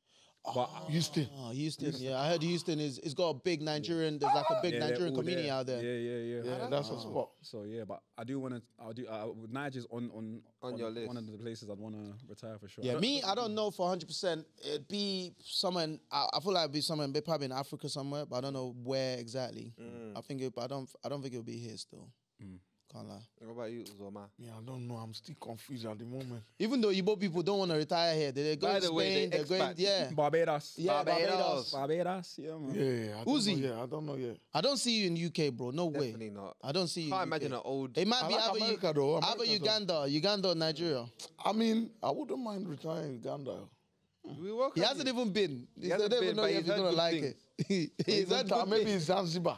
But ah, Houston. Oh, Houston. Yeah, I heard Houston is it's got a big Nigerian. There's like a big yeah, Nigerian oh, community there. out there. Yeah, yeah, yeah. Yeah, that's a oh. spot. So yeah, but I do want to. I'll do. Uh, Niger's on on On your list. One of the places I'd want to retire for sure. Yeah, don't- me, I don't know for 100%. It'd be somewhere, in, I, I feel like it'd be somewhere, in- probably in Africa somewhere, but I don't know where exactly. Mm. I think it, but I don't, I don't think it'll be here still. Mm. Can't lie. What about you, Zoma? Yeah, I don't know. I'm still confused at the moment. Even though Igbo people don't want to retire here, they- they're going By to the way, Spain. they They're going, yeah. Barbados. Yeah, Barbados. Barbados. Yeah, man. Yeah, I don't Uzi. Know, yeah, I don't know yet. I don't see you in UK, bro. No way. Definitely not. I don't see you. Can't in imagine UK. an old. It might I be like either, America though. either America's Uganda, Uganda or Nigeria. I mean, I wouldn't mind retiring in Uganda. We welcome He hasn't you. even been. He, hasn't don't even been, know but he's he's gonna like things. it. he's Even heard ta- good maybe Zanzibar.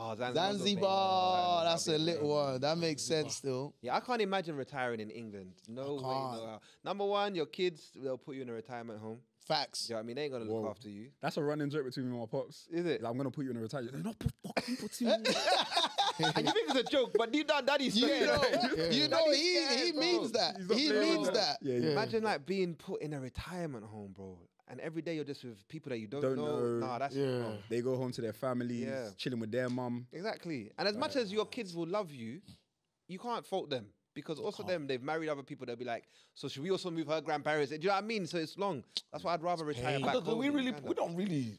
Oh, Zanzibar. Zanzibar. That's a little one. That makes sense still. Yeah, I can't imagine retiring in England. No way, no how. Number one, your kids, they'll put you in a retirement home. Facts. Do you know what I mean? They ain't gonna look Whoa. after you. That's a running joke between me and my pops. Is it? Like, I'm gonna put you in a retirement. They're not put, fucking putting me. and you think it's a joke, but deep down, daddy's You scared. know, you know, Daddy's he scared, he bro. means that. He's not He playing means with that. Yeah, yeah. Imagine like being put in a retirement home, bro. And every day you're just with people that you don't, Don't know. know. Nah, that's Yeah. wrong. They go home to their families, Yeah. chilling with their mum. Exactly. And as much as your kids will love you, you can't fault them. Because also them, they've married other people. They'll be like, so should we also move her grandparents? Do you know what I mean? So it's long. That's why I'd rather retire pain. back But home. we in really, Uganda. we don't really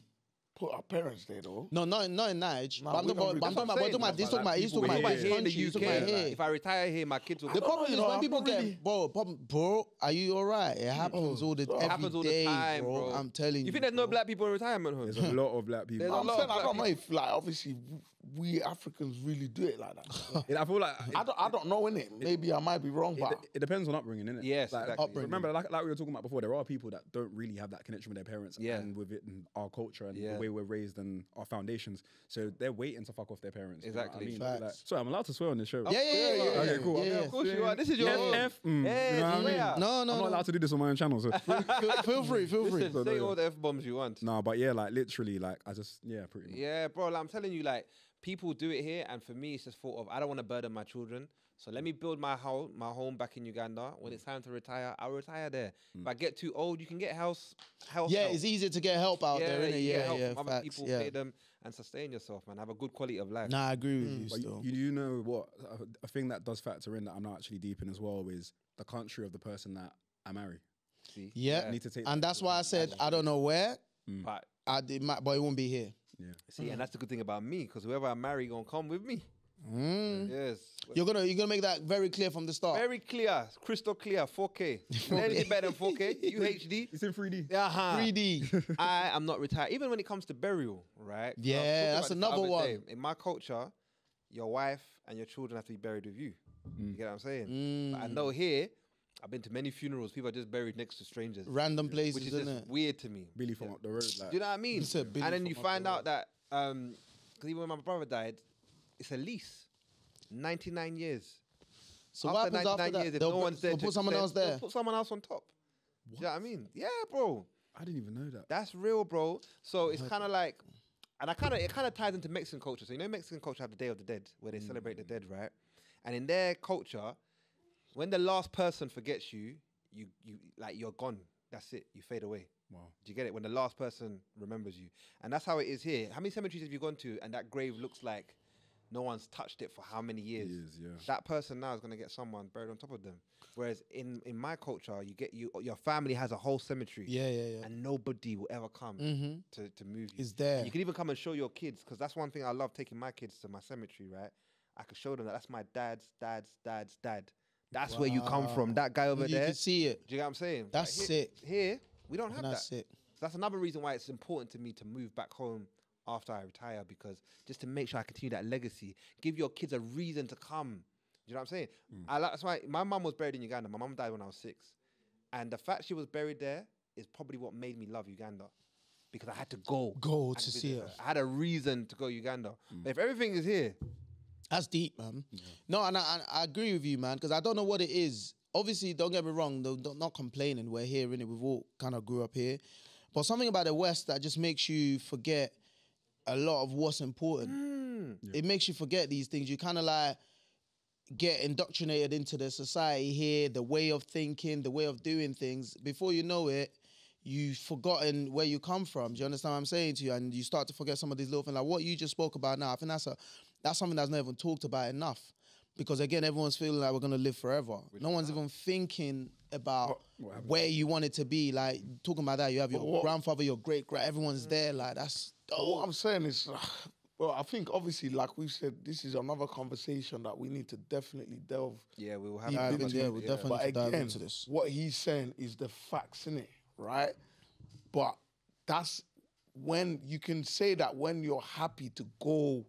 put our parents there though. No, not not in Nige. Nah, but I'm we talking about, but I'm talking about, That's we're what talking I'm about, he's talking about, he's talking about here his in country, the UK, talking about here. if I retire here, my kids will. The problem know, is when people not get, bro, problem, bro, are you alright? It happens all the, it every happens all the time, bro. bro. I'm telling you. You think there's no black people in retirement homes? There's a lot of black people. There's a I'm lot saying I don't black know if like obviously w- we Africans really do it like that. Yeah, I feel like I don't, I don't know in it. Maybe I might be wrong, it, but it depends on upbringing, innit? Yes, like, exactly. Upbringing. Remember, like, like we were talking about before, there are people that don't really have that connection with their parents Yeah. and with it and our culture and Yeah. the way we're raised and our foundations. So they're waiting to fuck off their parents. you know Exactly. I mean? Like, Facts. sorry, I'm allowed to swear on this show. Yeah, yeah, yeah, yeah, yeah. Okay, cool. Yeah, Yeah, yeah. Of course you are. This is your F, home. F, mm, Yeah, you know what I mean? swear. No, I'm not no. allowed to do this on my own channel. So. feel, feel free, feel free. Listen, say all the f bombs you want. No, but yeah, like literally, like I just yeah, pretty much. Yeah, bro. Like, I'm telling you, like people do it here, and for me, it's just thought of. I don't want to burden my children, so let me build my home, my home back in Uganda. When it's time to retire, I'll retire there. If I get too old, you can get house, house. Yeah, help. it's easier to get help out there, you innit? get Yeah, help yeah, other facts. people, Yeah. pay them, and sustain yourself, man. Have a good quality of life. Nah, I agree with mm. you But still. you, you know what? A, a thing that does factor in that I'm not actually deep in as well is the country of the person that I marry. See? Yeah, I need to take and that that's why I said I don't know where. Mm. But I did, my, but it won't be here. Yeah. see, and that's the good thing about me, because whoever I marry gonna come with me. Mm. Yes. You're gonna you're gonna make that very clear from the start. Very clear, crystal clear, 4K. Anything better than 4K? UHD. It's in 3D. Uh-huh. 3D. I am not retired. Even when it comes to burial, right? Yeah, that's about this another one. day. In my culture, your wife and your children have to be buried with you. You get what I'm saying? But I know here, I've been to many funerals. People are just buried next to strangers, Random which places, is isn't just it? weird to me. Billy from up the road. Like, Do you know what I mean? said Billy And then from you up find the out that um, because even when my brother died, it's a lease, 99 years. So what happens after that? years, if They'll no put- one's there, they'll to put someone extend, else they'll there. Put someone else on top. Do you know what I mean? Yeah, bro. I didn't even know that. That's real, bro. So it's kind of like, and I kind of it kind of ties into Mexican culture. So you know, Mexican culture have the Day of the Dead, where they celebrate the dead, right? And in their culture, when the last person forgets you, you you like you're gone. That's it. You fade away. Wow. Do you get it? When the last person remembers you, and that's how it is here. How many cemeteries have you gone to, and that grave looks like no one's touched it for how many years? Years, yeah. That person now is gonna get someone buried on top of them. Whereas in in my culture, you get you your family has a whole cemetery Yeah, yeah, yeah. and nobody will ever come Mhm. to, to move you. Is there? And you can even come and show your kids because that's one thing I love taking my kids to my cemetery. Right, I can show them that that's my dad's dad's dad's dad. That's where you come from. That guy over there. you there. can see it. Do you get what I'm saying? That's here, sick. Here we don't have That's that. it. That's another reason why it's important to me to move back home after I retire because just to make sure I continue that legacy, give your kids a reason to come. Do you know what I'm saying? Mm. I like, that's why my mum was buried in Uganda. My mum died when I was six, and the fact she was buried there is probably what made me love Uganda because I had to go. Go and to see her. her. I had a reason to go Uganda. Mm. But if everything is here, That's deep, man. No, and I, I agree with you, man, because I don't know what it is. Obviously, don't get me wrong, though, don't- complaining. We're here, innit? We've all kind of grew up here. But something about the West that just makes you forget a lot of what's important. Mm. It makes you forget these things. You kind of like get indoctrinated into the society here, the way of thinking, the way of doing things. Before you know it, you've forgotten where you come from. Do you understand what I'm saying to you? And you start to forget some of these little things, like what you just spoke about now. I think that's a that's something that's not even talked about enough. Because again, everyone's feeling like we're gonna live forever. no one's even thinking about where you want it to be. Like talking about that, you have your what- grandfather, your great great everyone's mm. there. Like that's But what I'm saying is, uh, Well, I think obviously, like we said, this is another conversation that we need to definitely delve. Yeah, we will have. deep Dive into. yeah, we definitely But need to dive into this. what he's saying is the facts, in it, right? But that's when you can say that when you're happy to go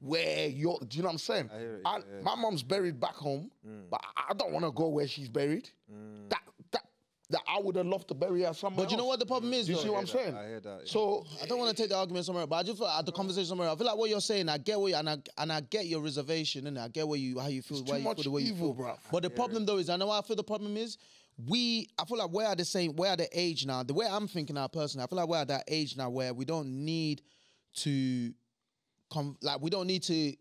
where you're. Do you know what I'm saying? hear it, I- yeah, yeah. My mom's buried back home, mm. but I I don't want to go where she's buried. Mm. That that that I would have loved to bury her somewhere. But you know what the problem is, Do you though? see what I'm that, saying? I hear that, yeah. So I don't want to take the argument somewhere, but I just feel like the conversation somewhere. I feel like what you're saying. I get what you, and I and I get your reservation, and I get where you how you feel. It's why too you much feel the way evil, you feel. bruv. But the problem though is, I know what I feel the problem is. We, I feel like we're at the same, we're at the age now. The way I'm thinking now, personally, I feel like we're at that age now where we don't need to, com- like we don't need to,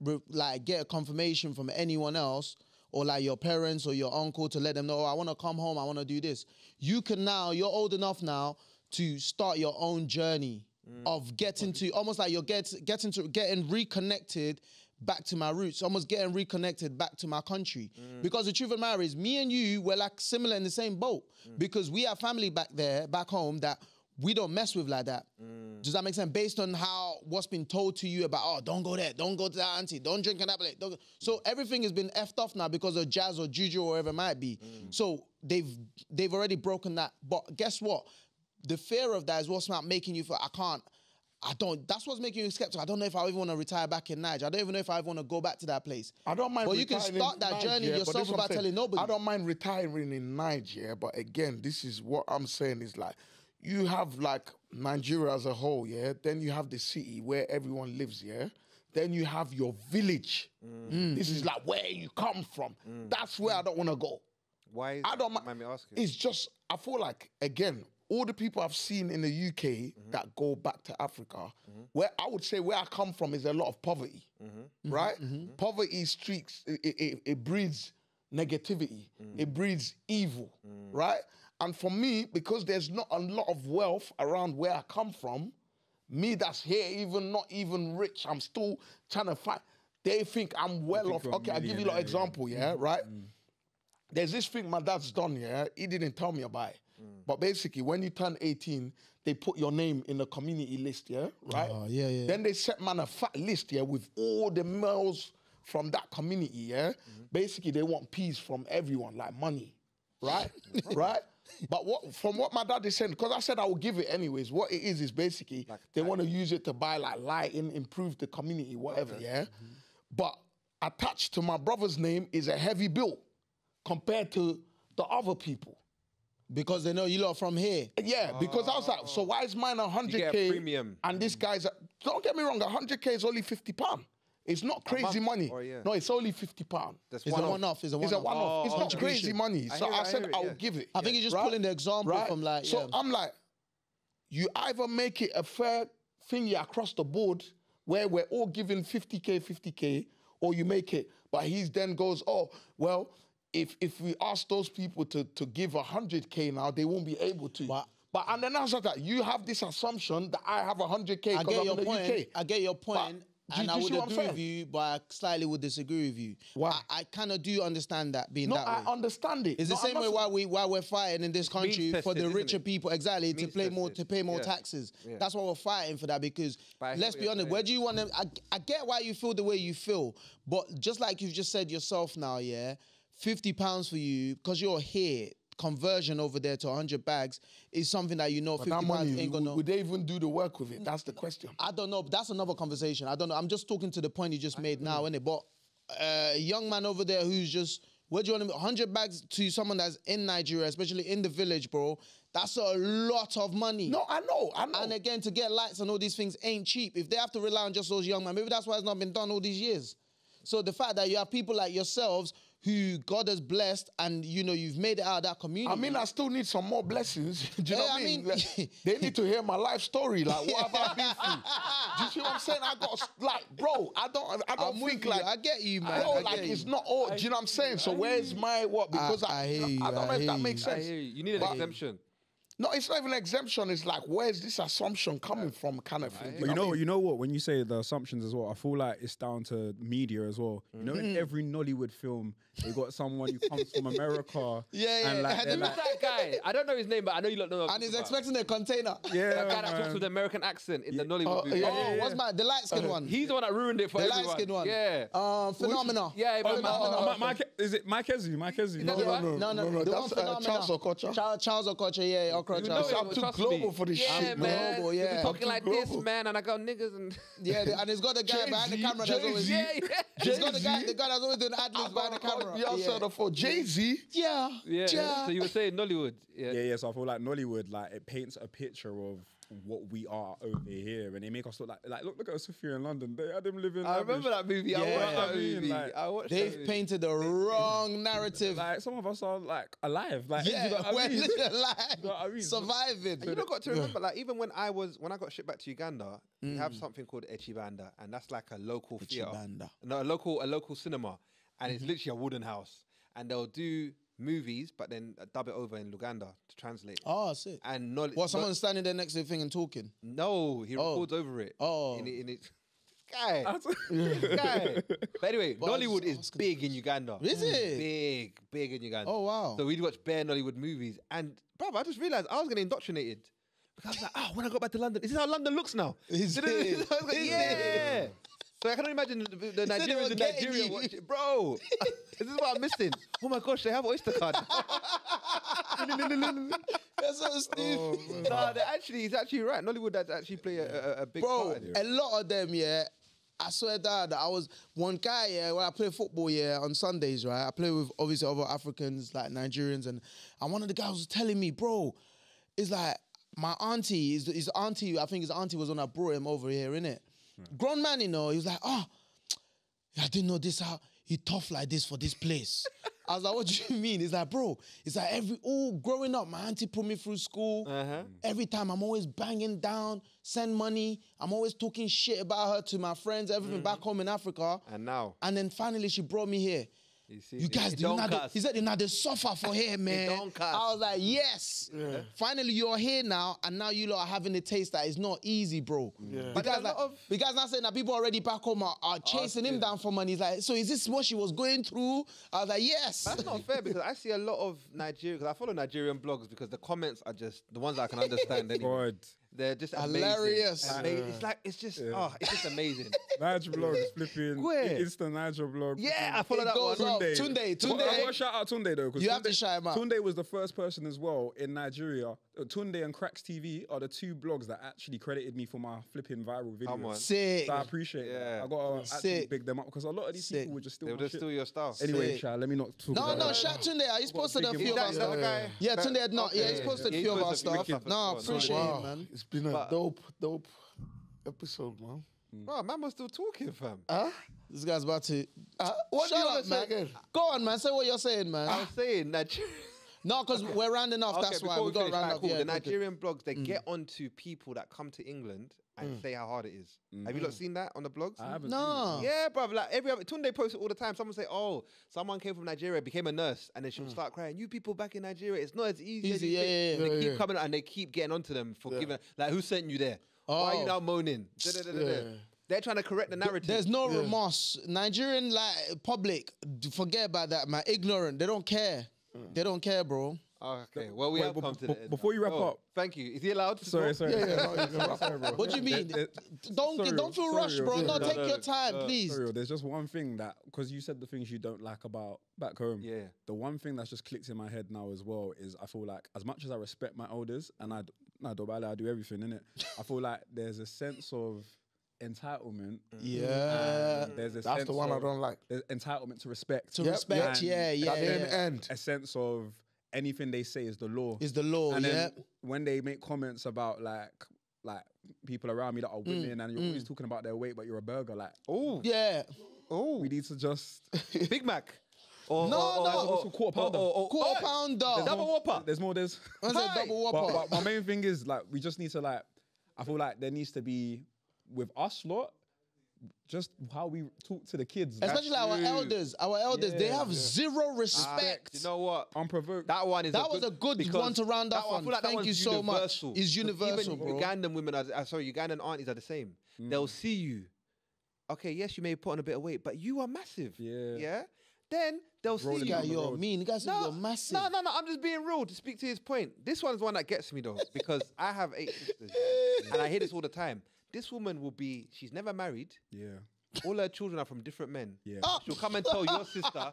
re- like get a confirmation from anyone else or like your parents or your uncle to let them know, oh, I want to come home, I want to do this. You can now, you're old enough now to start your own journey mm. of getting to almost like you're get, getting to getting reconnected back to my roots, almost getting reconnected back to my country. Mm. Because the truth of the matter is, me and you were like similar in the same boat mm. because we have family back there, back home that we don't mess with like that. Mm. Does that make sense? Based on how what's been told to you about, oh, don't go there, don't go to that auntie, don't drink an apple. Don't. So mm. everything has been effed off now because of jazz or juju or whatever it might be. Mm. So they've they've already broken that. But guess what? The fear of that is what's not making you feel I can't. I don't. That's what's making you skeptical. I don't know if I even want to retire back in Niger. I don't even know if I want to go back to that place. I don't mind. But you can start that Niger, journey yourself this is what I'm without telling nobody. I don't mind retiring in Niger, but again, this is what I'm saying is like you have like Nigeria as a whole, yeah. Then you have the city where everyone lives, yeah. Then you have your village. Mm. This is like where you come from. That's where I don't want to go. Why? Is I don't mind me asking. It's just I feel like again, all the people I've seen in the UK Mm-hmm. that go back to Africa, where I would say where I come from is a lot of poverty, Mm-hmm. right? Poverty streaks it, it- it, it breeds negativity, Mm. it breeds evil, right? And for me, because there's not a lot of wealth around where I come from, me that's here, even not even rich, I'm still trying to find. They think I'm well think off. Okay, I'll give you an yeah. example, yeah, right? There's this thing my dad's done, yeah. He didn't tell me about it. But basically, when you turn 18, they put your name in the community list, yeah, right? Oh, yeah, yeah. Then they set man a fat list, yeah, with all the males from that community, yeah. Basically, they want peace from everyone, like money, right? right? But what from what my dad is saying, because I said I will give it anyways. What it is is basically they want to use it to buy like lighting, improve the community, whatever, yeah. Mm-hmm. But attached to my brother's name is a heavy bill compared to the other people. because they know you lot from here. Yeah, because I was like, so why is mine a hundred get a k premium. and this mm-hmm. guy's? A, don't get me wrong, a hundred k is only fifty pound. It's not crazy month money. or a? No, it's only fifty pound. That's It's a one-off. one-off. It's a It's a one-off. one-off. it's Oh, not crazy money. So I, it, I said I will yeah. give it. I think you're just pulling the example Right? from like. So yeah. I'm like, you either make it a fair thing yeah, across the board where we're all giving 50k, 50k, or you make it. But he then goes, oh, well, if if we ask those people to to give 100k now, they won't be able to. But- but and then I was like, you have this assumption that I have 100k I because get I'm your in the point. UK. I get your point, do you- and I would see what I'm agree with you, but I slightly would disagree with you. Why? I, I kind of do understand that being no, that I way. understand it. It's the No, I'm same way why we why we're fighting in this country for tested, the richer it? people exactly to Means pay more to pay more Yeah. taxes. Yeah. That's why we're fighting for that because But I hear let's be honest, saying. where do you want to? I, I get why you feel the way you feel, but just like you've just said yourself now, yeah, fifty pounds for you because you're here. Conversion over there to 100 bags is something that you know But 50 that money, ain't would, gonna. would they even do the work with it? That's the question. I don't know. That's another conversation. I don't know. I'm just talking to the point you just made now, innit? But uh, a young man over there who's just where do you want to 100 bags to someone that's in Nigeria, especially in the village, bro? That's a lot of money. No, I know, I know. And again, to get lights and all these things ain't cheap. If they have to rely on just those young men, maybe that's why it's not been done all these years. So the fact that you have people like yourselves who God has blessed and you know you've made it out of that community. I mean, I still need some more blessings. Do you know Yeah, what I I mean? mean- Like, they need to hear my life story. Like, what have I been through? Do you see what I'm saying? I got like, bro. I don't. I don't I'm with think you. like. I get you, man. Bro, I like it's you. not all. do you know what I'm saying? So where's my what? Because I, I hear you, I don't I know if that you. makes I sense. hear you. You need an But- exemption. No, it's not even exemption. It's like, where's this assumption coming from, kind of thing. But you know, mean, you know what? When you say the assumptions as well, I feel like it's down to media as well. You know, Mm-hmm. in every Nollywood film, they got someone who comes from America. Yeah, yeah, And like, and they're like, that guy? I don't know his name, but I know you lot know. And he's expecting a container. yeah, that guy that talks with the American accent in the Nollywood Oh, movie. yeah, Oh, yeah, what's my the light skin one? He's the one that ruined it for the everyone. light skin one. Yeah. Um, phenomena. Yeah, but Phenomena. Oh, my, my, is it Mike Ezzy? Mike Ezzy? no, no, No, no, no, no, the that's one uh, phenomena. Charles Okocha. Charles, Charles Okocha, yeah, Okra You Charles. know I'm too global me. for this yeah, shit, man. Global, You'll be yeah. talking like too this, man, and I got niggas and Yeah, the- and he's got the guy behind the Jay-Z, camera that's always. Yeah, yeah. He's got the guy, the guy that's always doing ad libs behind the camera. Yeah, yeah. so for Jay Z. yeah, Yeah. yeah. So you were saying Nollywood? Yeah. Yeah, yeah. So I feel like Nollywood, like it paints a picture of what we are over here, and they make us look like, like look, look at Osuofia in London. They had them living. I remember that movie. I Yeah. watched that I mean, movie. like, I watched They've movie. painted the wrong narrative. Like some of us are like alive. Like yeah, you know we're I mean? living know alive, what I mean? surviving. And you know, got to remember, like even when I was when I got shipped back to Uganda, we mm. have something called Echibanda, and that's like a local theater, Echibanda. no, a local a local cinema, and it's mm-hmm. literally a wooden house, and they'll do movies, but then uh, dub it over in Luganda to translate. Oh, sick. And not What, someone standing there next to the thing and talking? no, he Oh. records over it. Oh. in it, in it. Guy, That's- guy. But anyway, But I was Nollywood is asking- big in Uganda. Is it? Big, big in Uganda. Oh, wow. So we'd watch bare Nollywood movies, and bro, I just realized I was getting indoctrinated. Because I was like, oh, when I got back to London, this is this how London looks now? Is Is it? I was like, Is yeah. So I can only imagine the, the Nigerians in Nigeria watching. Bro, this is what I'm missing. Oh my gosh, they have Oyster card. That's so stupid. Oh, no, they actually, he's actually right. Nollywood does actually play a, a, a big Bro, part a lot of them, yeah. I swear to God, I was one guy, yeah, when I play football, yeah, on Sundays, right? I play with obviously other Africans, like Nigerians, and, and one of the guys was telling me, bro, it's like my auntie, his, his auntie, I think his auntie was when I brought him over here, innit? Mm. Grown man, you know, he was like, oh, I didn't know this how he tough like this for this place. I was like, what do you mean? He's like, bro, it's like every all growing up, my auntie put me through school. Uh-huh. Mm. Every time I'm always banging down, send money. I'm always talking shit about her to my friends, everything mm. back home in Africa. And now, And then finally she brought me here. You see, You guys, it don't know, he said, you know, they suffer for here, man. don't. I was like, yes. Finally, you're here now, and now you lot are having a taste that is not easy, bro. Because, like, of- because now saying that people already back home are, are chasing him Asking. down for money. He's like, so is this what she was going through? I was like, yes. That's not fair because I see a lot of Nigerian because I follow Nigerian blogs because the comments are just the ones I can understand. Anyway. God. They're just amazing. Hilarious. Ama- It's like it's just oh, it's just amazing. Naija blogs flipping Where? instant Naija blog. yeah, I flipping- follow It that goes one. up. Tunde, Tunde. I Tunde. gotta shout out Tunde though. 'cause You have to Tunde- shout him out. Tunde was the first person as well in Nigeria. Uh, Tunde and Kraks TV are the two blogs that actually credited me for my flipping viral video. Come on. Sick. So I appreciate Yeah. that. I gotta actually Sick. big them up because a lot of these Sick. people would just still. They my would just shit. steal your stuff. Anyway, Sick. Sha, let me not talk No, about no, that. shout Tunde. He's posted a big few him of up. our Is that the stuff. guy? Yeah, Tunde had not. Yeah, he's posted a Yeah, few he of our posted big stuff. stuff as No, well. appreciate Wow, it, man. It's been a But- dope, dope episode, man. Bro, man was still talking, fam. Huh? This guy's about to. Uh, what do Shut you up, want to say man. again? Go on, man. Say what you're saying, man. I'm saying Nigeria. No, because we're rounding off. That's why before we got to finish, round alright, up. cool. Yeah, the okay. Nigerian blogs they Mm. get onto people that come to England and mm. say how hard it is. Have you not mm. seen that on the blogs? I haven't No. Yeah, bruv. Like every other Tunde posts it all the time. Someone say, "Oh, someone came from Nigeria, became a nurse," and then she'll mm. start crying. You people back in Nigeria, it's not as easy. as Easy, you yeah, think." yeah, And They yeah. keep Yeah, coming and they keep getting onto them for giving. Like, who sent you there? Why are Oh. you now moaning? Yeah. They're trying to correct the narrative. There's no Yeah. remorse. Nigerian like public, d- forget about that, man. Ignorant. They don't care. They don't care, bro. Okay. Well, we Wait, have come to the end before now. you wrap Oh, up- thank you. Is he allowed? To Sorry, talk? sorry. Yeah, yeah, no, Sorry, bro. What do you mean? There- Don't sorry, don't feel sorry, rushed, bro. sorry. No, take no, your time, please. Sorry, there's just one thing that because you said the things you don't like about back home. Yeah. The one thing that's just clicked in my head now as well is I feel like as much as I respect my elders and I, d- no, don't bother, I do everything in it. I feel like there's a sense of entitlement. Yeah. and There's a That's sense the one I of- don't like. there's entitlement to respect. To respect, yeah, yeah, didn't yeah. end. A sense of anything they say is the law. Is the law, and yeah. then when they make comments about like like people around me that are mm, women and you're always mm. talking about their weight, but you're a burger, like Oh, Yeah. oh, we need to just Big Mac. Or, No, or, no. or, or, Quarter pounder. or- or- Quarter oh, pounder. the double whopper. there's more there's What's a Hey! double but, but my main thing is like we just need to like I feel like there needs to be with us lot just how we talk to the kids. Especially our true. elders. Our elders, they have yeah. zero respect. you know what? unprovoked. That one is That was a good one to round that off one- on. like Thank you so much. universal. It's 'Cause universal, even bro. Ugandan women are uh, sorry, Ugandan aunties are the same. They'll see you. Okay, yes, you may put on a bit of weight, but you are massive. Yeah. Yeah. Then they'll Rolling see Guy, you. the you're road. mean. You guys, No, you're massive. no, no, no. I'm just being real to speak to his point. This one's one that gets me though, because I have eight sisters, and I hear this all the time. This woman will be. She's never married. yeah. All her children are from different men. Yeah. She'll come and tell your sister,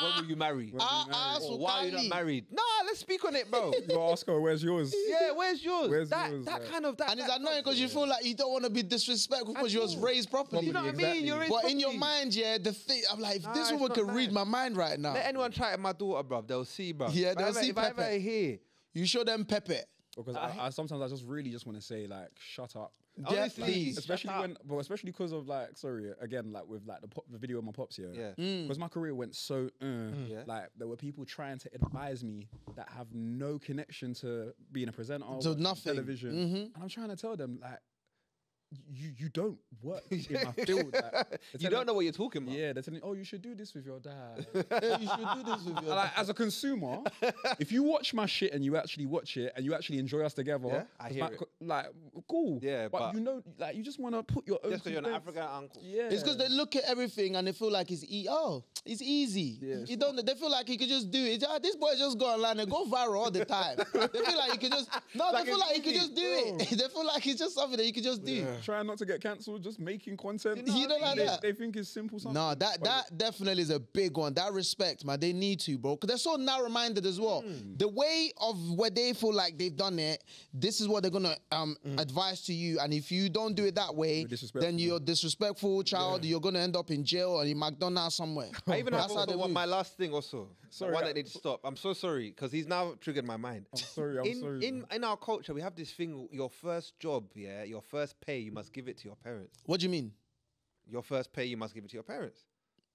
when will you marry? Ah, ah, Or why are you not Sukali. married? Nah, let's speak on it, bro. You gotta ask her where's yours. yeah, where's yours? Where's that yours, that like- kind of that. And it's annoying because you feel like you don't want to be disrespectful because you was raised properly. You know what I mean? Exactly. You're raised But in your mind, yeah, the thing, I'm like, if Nah, this woman not can read my mind right now, Let anyone try at my daughter, bro. They'll see, bro. Yeah, they'll ever- see If I ever Pepe. hear, you show them Pepe. Because I, I sometimes I just really just want to say like shut up. Yeah, Honestly, please. Especially shut when, up. but especially because of like, sorry, again, like with like the, pop, the video of my pops here. Yeah. Because my career went so, uh, Yeah. like there were people trying to advise me that have no connection to being a presenter, so To nothing. television, Mhm. and I'm trying to tell them like, you you don't work in my field. Like, you telling- don't know what you're talking about. Yeah, they're telling, oh, you should do this with your dad. Yeah, you should do this with your. like, as a consumer, if you watch my shit and you actually watch it and you actually enjoy us together, Yeah, I 'cause hear my- it. like cool. Yeah, but, but- you know, like you just want to put your own. Just because you're an African uncle. Yeah, It's because they look at everything and they feel like it's e- oh, it's easy. Yeah, it's you don't. They feel like you could just do it. Ah, this boy just go online and go viral all the time. they feel like you could just no. Like they feel it's like you could just do it. they feel like it's just something that you could just do. Trying not to get cancelled, just making content. You don't like they, that? They think it's simple. Something. No, that that definitely is a big one. That respect, man. They need to, bro, because they're so narrow-minded as well. Hmm. The way of where they feel like they've done it, this is what they're gonna um, Hmm. advise to you. And if you don't do it that way, You're then you're disrespectful child. You're gonna end up in jail or in McDonald's somewhere. I even have That's how also they one, my last thing also. Sorry, one I- that needs to stop. I'm so sorry because he's now triggered my mind. I'm sorry. I'm in, sorry. in in our culture, we have this thing. Your first job, yeah, your first pay, you must give it to your parents. What do you mean? Your first pay, you must give it to your parents.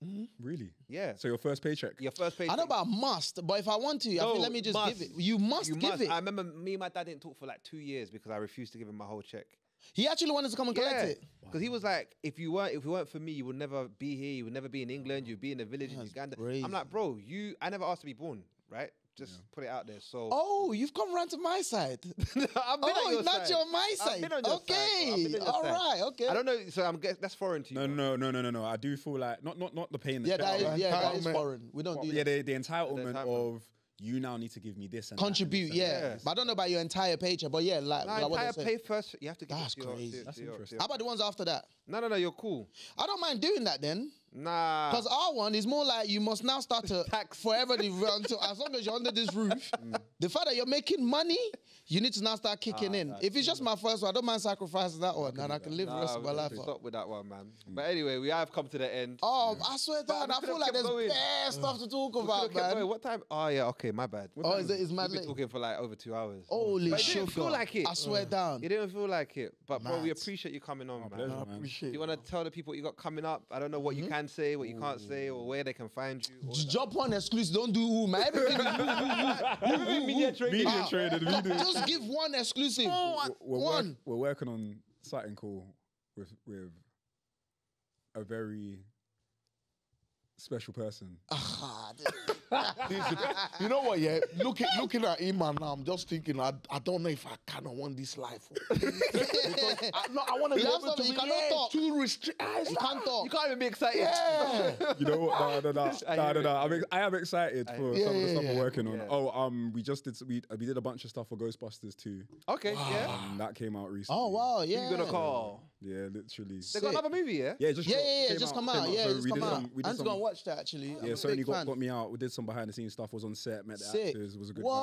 Mm-hmm. really. Yeah. So your first paycheck. Your first paycheck. I know about must, but if I want to, I No, feel let me just must. give it. You must you give must. it. I remember me and my dad didn't talk for like two years because I refused to give him my whole check. he actually wanted to come and collect it. Because he was like, if you weren't, if it weren't for me, you would never be here. You would never be in England. You'd be in a village in Uganda. crazy. I'm like, bro, you. I never asked to be born, right? Just put it out there. So Oh, you've come around to my side. I've been on oh, your not side. your my I've side. been on your side. I've okay, been on your all side. right, okay. I don't know. So I'm guess that's foreign to you. No, no, no, no, no, no. I do feel like not, not, not the pain. Yeah, that is, yeah, that is foreign. We don't But do yeah, that. the, the entitlement entitlement. of you now need to give me this and Contribute, this and yeah. Yes. But I don't know about your entire paycheck, but yeah, like, Nah, like entire they pay first. You have to give That's it to your, crazy. to- That's to your- to interesting. your- How about the ones after that? No, no, no. You're cool. I don't mind doing that then. Nah. Because our one is more like you must now start to Tax. forever until as long as you're under this roof. Mm. the fact that you're making money, you need to now start kicking ah, in. If it's just my first one, I don't mind sacrificing that one, and I can live the rest of my Nah, life. Stop with that one, man. But anyway, we have come to the end. Oh, I swear But down, we I could've feel like kept there's going. bare stuff to talk We could've about, kept going. man. What time? Oh yeah, okay, my bad. What Oh, time is it- is my We've been late? talking for like over two hours. Holy But it shit! didn't feel like it. I swear down. It didn't feel like it, but bro, we Mad. appreciate you coming on, man. pleasure, I man. Appreciate Do you want to tell the people what you got coming up? I don't know what you can say, what you can't say, or where they can find you. all J- that. Jump on exclusive. Don't do who, man. Everything is who, who, who, who, who, who. Media training. Media Ah, traded. no, Media. Just give one exclusive. We're, we're, work- one. we're working on something cool with with a very special person. Ah, Listen, you know what? Yeah, looking looking at Eman now, I'm just thinking. I, I don't know if I kind of want this life. I, no, I want to You be have able to something, you be cannot yeah, talk. Too restrict. you can't talk. You can't even be excited. Yeah. You know what? No, no, no, I no, no, no. I'm ex- I am excited for Yeah, some of the stuff yeah. we're working on. Yeah. Oh, um, we just did we we did a bunch of stuff for Ghostbusters too. Okay, yeah. Um, that came out recently. Oh wow, Who yeah. you gonna call? Yeah, literally. They got another movie, yeah. Yeah, just Yeah, yeah, yeah. came Just come out. Yeah, just come out. some- I'm just gonna watch that actually. I'm Yeah, a Sony got, fan. got me out. We did some behind the scenes stuff. Was on set, met the Sick. actors. Was a good What?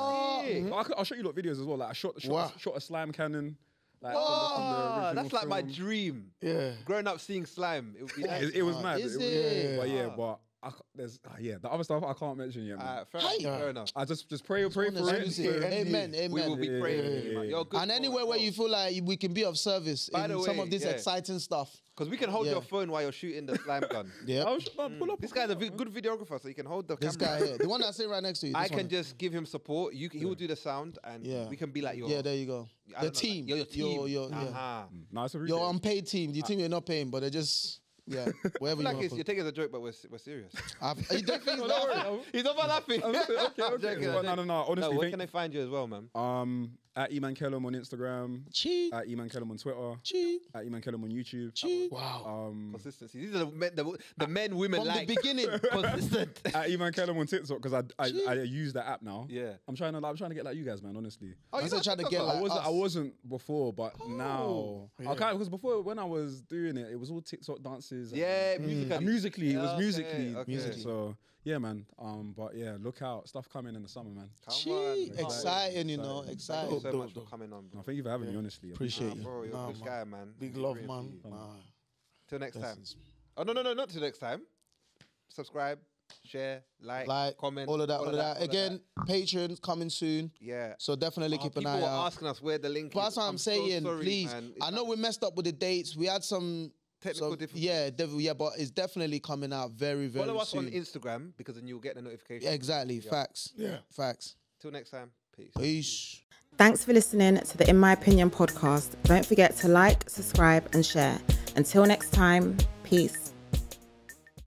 vibe. Sick. I could, I'll show you lot videos as well. Like I shot shot, Wow. shot a slime cannon. Like Oh, from the- from the original that's like my dream. Yeah. Growing up seeing slime. It would. It, it was mad. is it was, it? But yeah, Ah. but I, there's ah, yeah the other stuff I can't mention yet. Man. Alright, fair, Hey. fair enough. I just just pray pray for it. exclusive. So- Amen, We will be Yeah, praying yeah, for you, man. yeah, You're good. And anywhere where you feel like we can be of service By in the some of this yeah. exciting stuff. Because we can hold Yeah. your phone while you're shooting the slime gun. Yeah. I'll sh- I'll pull up. This guy's a vi- good videographer, so he can hold the camera. This camera. guy here, the one that's sitting right next to you. I can one. just give him support. You, can- he will do the sound, and Yeah. we can be like your. Yeah, there you go. The don't know, team. like, you're your team. Your, your, uh-huh. Nice Your unpaid team, the team you're not paying, but they're just Yeah, wherever you like want it's, you're taking it as a joke, but we're, we're serious. I've, you don't think he's laughing? He's not laughing. okay, okay. I'm joking, no, no, no. Honestly, no, where thank- can they find you as well, man? Um, at Eman Kellam on Instagram, Cheat, at Eman Kellam on Twitter, cheat, at Eman Kellam on YouTube. cheat. Wow. Um, Consistency. These are the men, the, the men women From like. the beginning. Consistent. at Eman Kellam on TikTok because I, I I use that app now. Yeah. I'm trying to I'm trying to get like you guys, man. Honestly. Oh, you're not trying to get like I wasn't. I wasn't before, but now Oh, I can't because before when I was doing it, it was all TikTok dances. and- yeah, and Musical.ly. Musical.ly, it was Okay, Musical.ly, okay. Musical.ly. So yeah, man. Um, but yeah, look out, stuff coming in the summer, man. Come Cheat. on. Exciting, you know, Thank you exciting. so Dope, much for coming on, bro. No, thank you for having me. Honestly, Appreciate Nah, you. bro, you're Nah, a good man. guy, man. Big Really love, man. for. Nah. Till next time. Oh no, no, no, not till next time. Subscribe, share, like, Like, comment, all of that, all of that. all Again, patrons coming soon. yeah. So definitely Oh, keep an people eye were out. asking us where the link But is. that's what I'm, so saying. sorry, please, man. I know we messed up with the dates. We had some Technical some- difficulties. Yeah, dev- yeah, but it's definitely coming out very, very Follow us soon. on Instagram because then you'll get the notification. Yeah, exactly. Facts. Yeah. Facts. Till next time. Peace. Peace. Thanks for listening to the In My Opinion podcast. Don't forget to like, subscribe, and share. Until next time, peace.